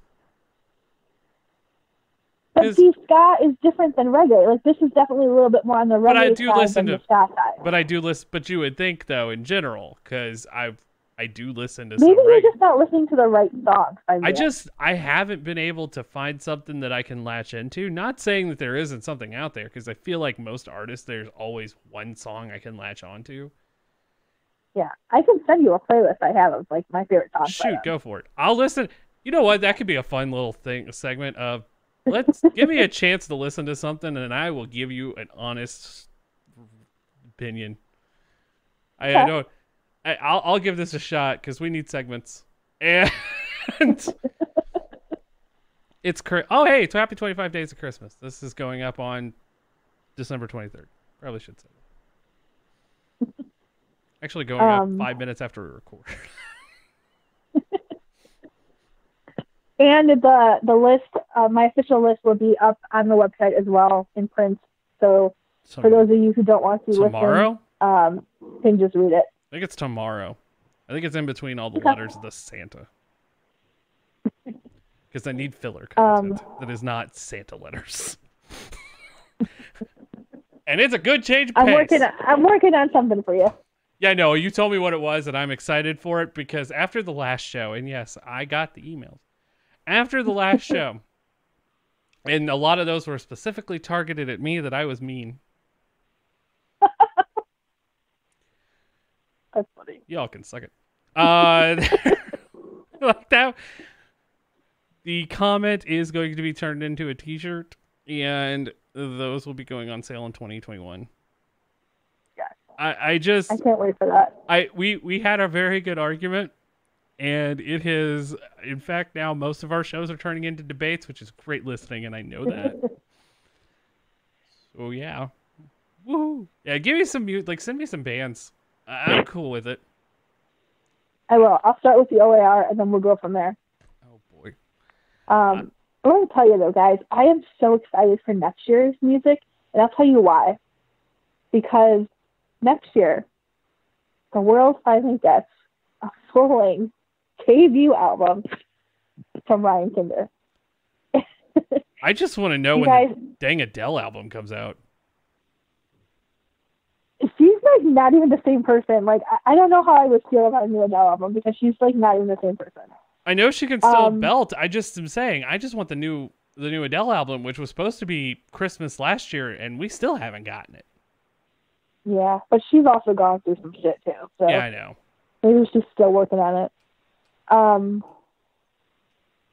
but is- see, ska is different than reggae. Like this is definitely a little bit more on the reggae But I do side listen than to- the ska side. But I do listen. But you would think though, in general, because I I do listen to Maybe some you're reggae. just not listening to the right songs. I, I just I haven't been able to find something that I can latch into. Not saying that there isn't something out there, because I feel like most artists, there's always one song I can latch onto. Yeah, I can send you a playlist I have of like my favorite songs. Shoot, go for it. I'll listen. You know what? That could be a fun little thing, a segment of let's [laughs] give me a chance to listen to something, and I will give you an honest opinion. I, I Okay. don't. I, I'll I'll give this a shot because we need segments, and [laughs] it's cra- oh hey, it's happy twenty five days of Christmas. This is going up on December twenty third. Probably should say. that. Actually, going Um, up five minutes after we record. [laughs] And the the list, uh, my official list will be up on the website as well in print. So for those of you who don't want to tomorrow. listen, um, can just read it. I think it's tomorrow. I think it's in between all the letters of the Santa. [laughs] Because I need filler Um, content that is not Santa letters. [laughs] and it's a good change I'm pace. working. I'm working on something for you. Yeah, no, you told me what it was, and I'm excited for it because after the last show, and yes, I got the emails. After the last [laughs] show, and a lot of those were specifically targeted at me that I was mean. [laughs] That's funny. Y'all can suck it. Uh, [laughs] like that. The comment is going to be turned into a T-shirt, and those will be going on sale in 2021. I, I just I can't wait for that. I we we had a very good argument, and it has in fact now most of our shows are turning into debates, which is great listening, and I know that. [laughs] so yeah, woo yeah. Give me some mute, like send me some bands. I'm cool with it. I will. I'll start with the OAR and then we'll go from there. Oh boy. Um, I want to tell you though, guys, I am so excited for next year's music, and I'll tell you why. Because next year, the world finally gets a full-length debut album from Ryan Kinder. [laughs] I just want to know You when guys, the dang Adele album comes out. she's like not even the same person. Like I, I don't know how I would feel about a new Adele album because she's like not even the same person. I know she can still Um, belt. I just am saying, I just want the new the new Adele album, which was supposed to be Christmas last year, and we still haven't gotten it. Yeah, but she's also gone through some shit too. So Yeah, I know. maybe she's still working on it. Um,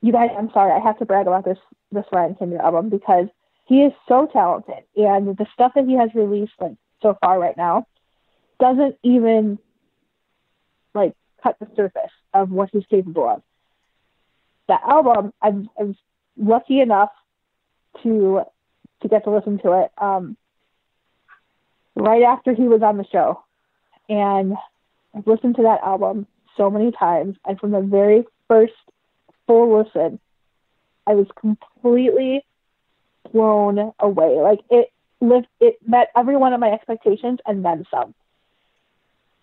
you guys, I'm sorry, I have to brag about this this Ryan Kinder album because he is so talented, and the stuff that he has released like so far right now doesn't even like cut the surface of what he's capable of. The album, I was, I was lucky enough to to get to listen to it um, right after he was on the show, and I've listened to that album so many times, and from the very first full listen, I was completely blown away. Like it lived, it met every one of my expectations and then some.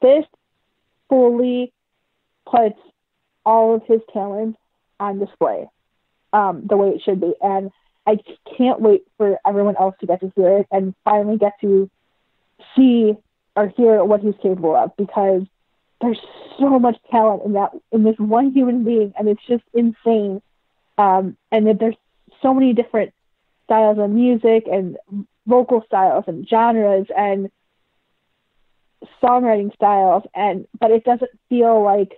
This fully puts all of his talent on display um, the way it should be. And I can't wait for everyone else to get to hear it and finally get to see or hear what he's capable of because there's so much talent in that in this one human being and it's just insane. Um, and that there's so many different styles of music and vocal styles and genres and songwriting styles and but it doesn't feel like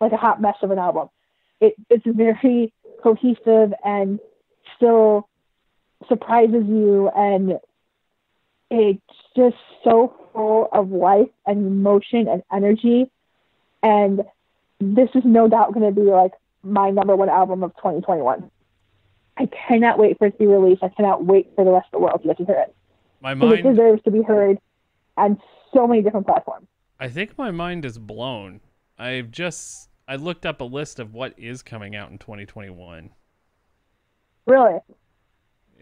like a hot mess of an album. It it's very cohesive and still surprises you and it's just so full of life and emotion and energy. And this is no doubt going to be like my number one album of 2021 i cannot wait for it to be released. I cannot wait for the rest of the world to get to hear it. My because it deserves to be heard on so many different platforms. I think my mind is blown. I've just I looked up a list of what is coming out in 2021. really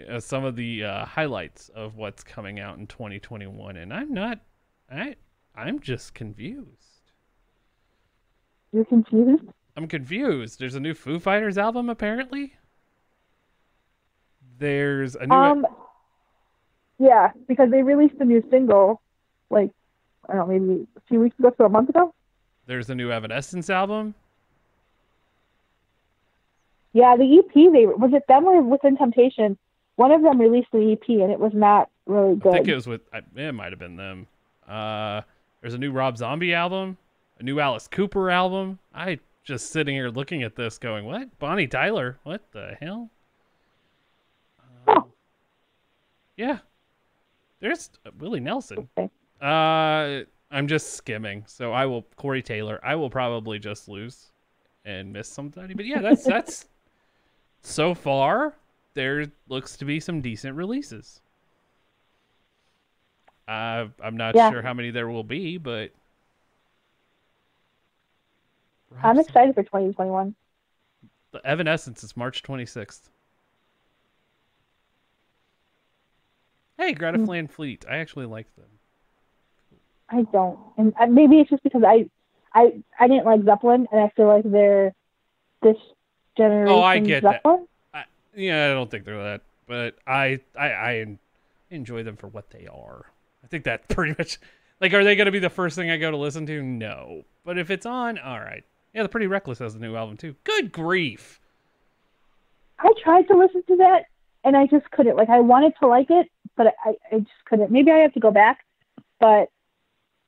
uh, some of the uh, highlights of what's coming out in 2021 and i'm not i i'm just confused. You're confused? I'm confused. There's a new foo fighters album apparently? There's a new Um, yeah, because they released a new single, like I don't know, maybe a few weeks ago, so a month ago. there's a new evanescence album? Yeah, the EP they was it them or Within Temptation. One of them released the EP and it was not really good. i think it was with it might have been them uh there's a new rob zombie album a new alice cooper album i just sitting here looking at this going what bonnie tyler what the hell Oh. yeah there's uh, willie nelson Okay. Uh, I'm just skimming, so I will Corey Taylor. I will probably just lose and miss somebody, but yeah, that's [laughs] that's so far. There looks to be some decent releases. Uh, I'm not Yeah. sure how many there will be, but I'm excited for 2021. The Evanescence is March 26th. Hey, Greta Hmm. Flan Fleet. I actually like them. I don't, and uh, maybe it's just because I, I, I didn't like Zeppelin, and I feel like they're this generation Oh, I get. Zeppelin. I, yeah, I don't think they're that, but I, I, I enjoy them for what they are. I think that [laughs] pretty much, like, are they going to be the first thing I go to listen to? No, but if it's on, all right. Yeah, the Pretty Reckless has a new album too. Good grief! I tried to listen to that, and I just couldn't. Like, I wanted to like it, but I, I just couldn't. Maybe I have to go back, but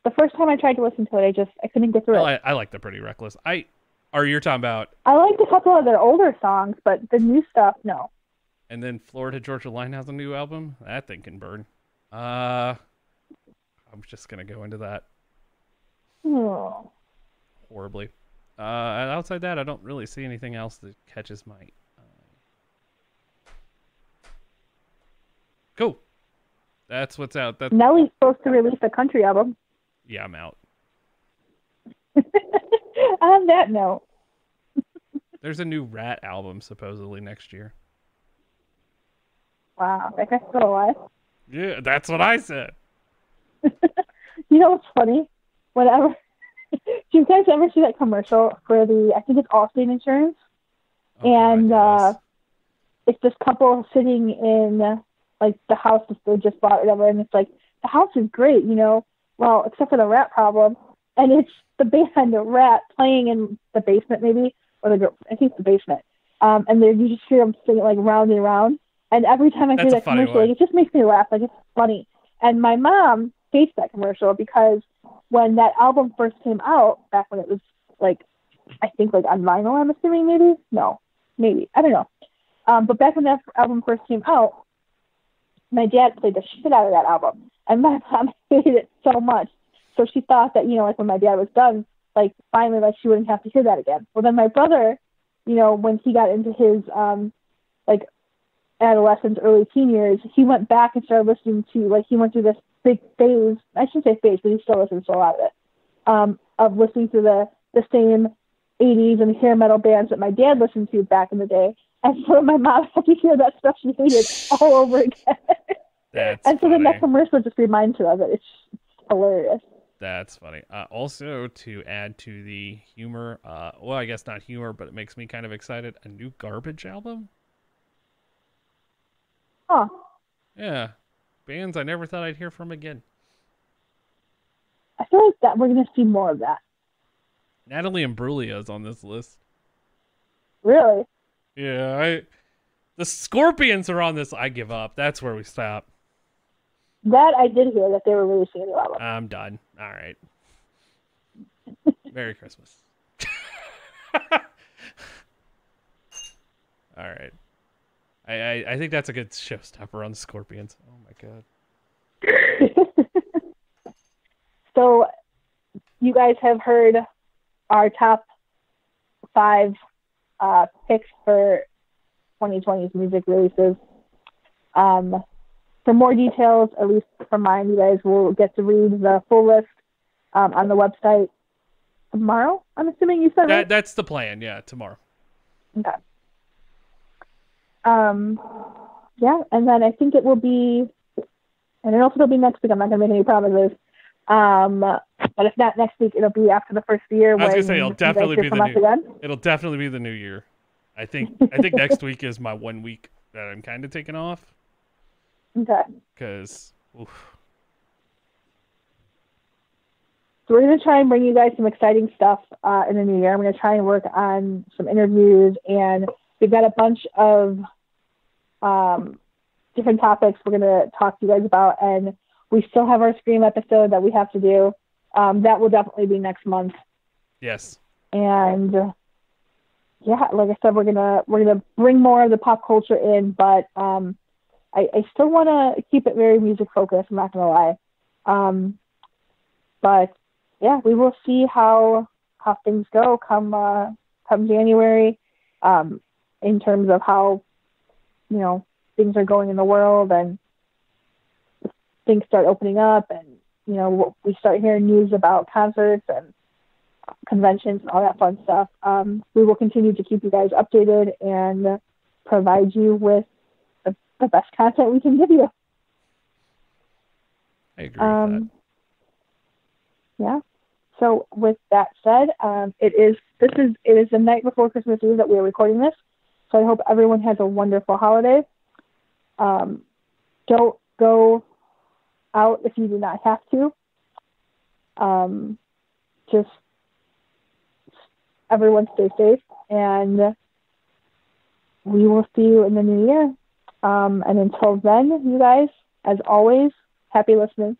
the first time I tried to listen to it, I just I couldn't get through Well, it. I, I like the Pretty Reckless. I, or you're talking about, I liked a couple of their older songs, but the new stuff, no. and then Florida Georgia Line has a new album. That thing can burn. Uh, I'm just gonna go into that Hmm. horribly. Uh, outside that, I don't really see anything else that catches my eye. Cool. That's what's out. That Nelly's supposed to release a country album. yeah, I'm out. [laughs] [laughs] On that note, There's a new Ratt album supposedly next year. wow, that guy's still alive. Yeah, that's what I said. [laughs] You know what's funny? Whenever, [laughs] do you guys ever see that commercial for the? I think it's Allstate Insurance. Oh, God, And, uh. It's this couple sitting in like the house that they just bought, or whatever, and it's like the house is great, you know. Well, except for the rat problem, and it's the band the Ratt playing in the basement, maybe, or the I think it's the basement. Um, and then you just hear them singing like round and round. And every time I That's hear that commercial, like, it just makes me laugh. Like it's funny. And my mom hates that commercial because when that album first came out, back when it was like, I think like on vinyl, I'm assuming maybe. No, maybe I don't know. Um, but back when that album first came out, my dad played the shit out of that album, and my [laughs] mom hated it so much. So she thought that you know, like when my dad was done, like finally, like she wouldn't have to hear that again. Well, then my brother, you know, when he got into his um, like adolescence, early teen years, he went back and started listening to like he went through this big phase. I shouldn't say phase, but he still listens to a lot of it. Um, of listening to the the same 80s and hair metal bands that my dad listened to back in the day. And so my mom [laughs] had to hear that stuff she hated all over again. That's and so then funny. that commercial just reminds her of it. It's hilarious. That's funny. Uh, also, to add to the humor, uh, well, I guess not humor, but it makes me kind of excited. A new garbage album. Huh. Yeah, bands I never thought I'd hear from again. I feel like that we're gonna see more of that. Natalie Imbruglia is on this list. Really? Yeah, I. The Scorpions are on this. I give up. That's where we stop. That I did hear that they were releasing a new album. I'm done. All right. Merry Christmas. [laughs] All right. I, I I think that's a good showstopper on the Scorpions. Oh my god. [laughs] so, you guys have heard our top five uh, picks for 2020's music releases. Um, for more details, at least from mine, you guys will get to read the full list um, on the website tomorrow. I'm assuming you said That right? that's the plan. Yeah, tomorrow. Okay. Um, yeah, and then I think it will be, and I don't it'll be next week. I'm not going to make any promises. Um, but if not next week, it'll be after the first year. I was gonna say, it'll definitely be the new- again. It'll definitely be the new year. I think I think [laughs] next week is my one week that I'm kind of taking off Okay. because So we're going to try and bring you guys some exciting stuff uh, in the new year. I'm going to try and work on some interviews, and we've got a bunch of um, different topics we're going to talk to you guys about. And we still have our Scream episode that we have to do. Um, that will definitely be next month. yes, And uh, yeah, like I said, we're gonna we're gonna bring more of the pop culture in, but um, I, I still want to keep it very music focused. I'm not gonna lie. Um, but yeah, we will see how how things go come uh, come January, um, in terms of how you know things are going in the world and things start opening up, and you know we start hearing news about concerts and conventions and all that fun stuff. Um, we will continue to keep you guys updated and provide you with the, best content we can give you. I agree with Um, yeah. So with that said, um, it is this is it is the night before Christmas Eve that we are recording this. So I hope everyone has a wonderful holiday. Um, don't go out if you do not have to. Um, just everyone stay safe, and we will see you in the new year. Um, and until then, you guys, as always, happy listening.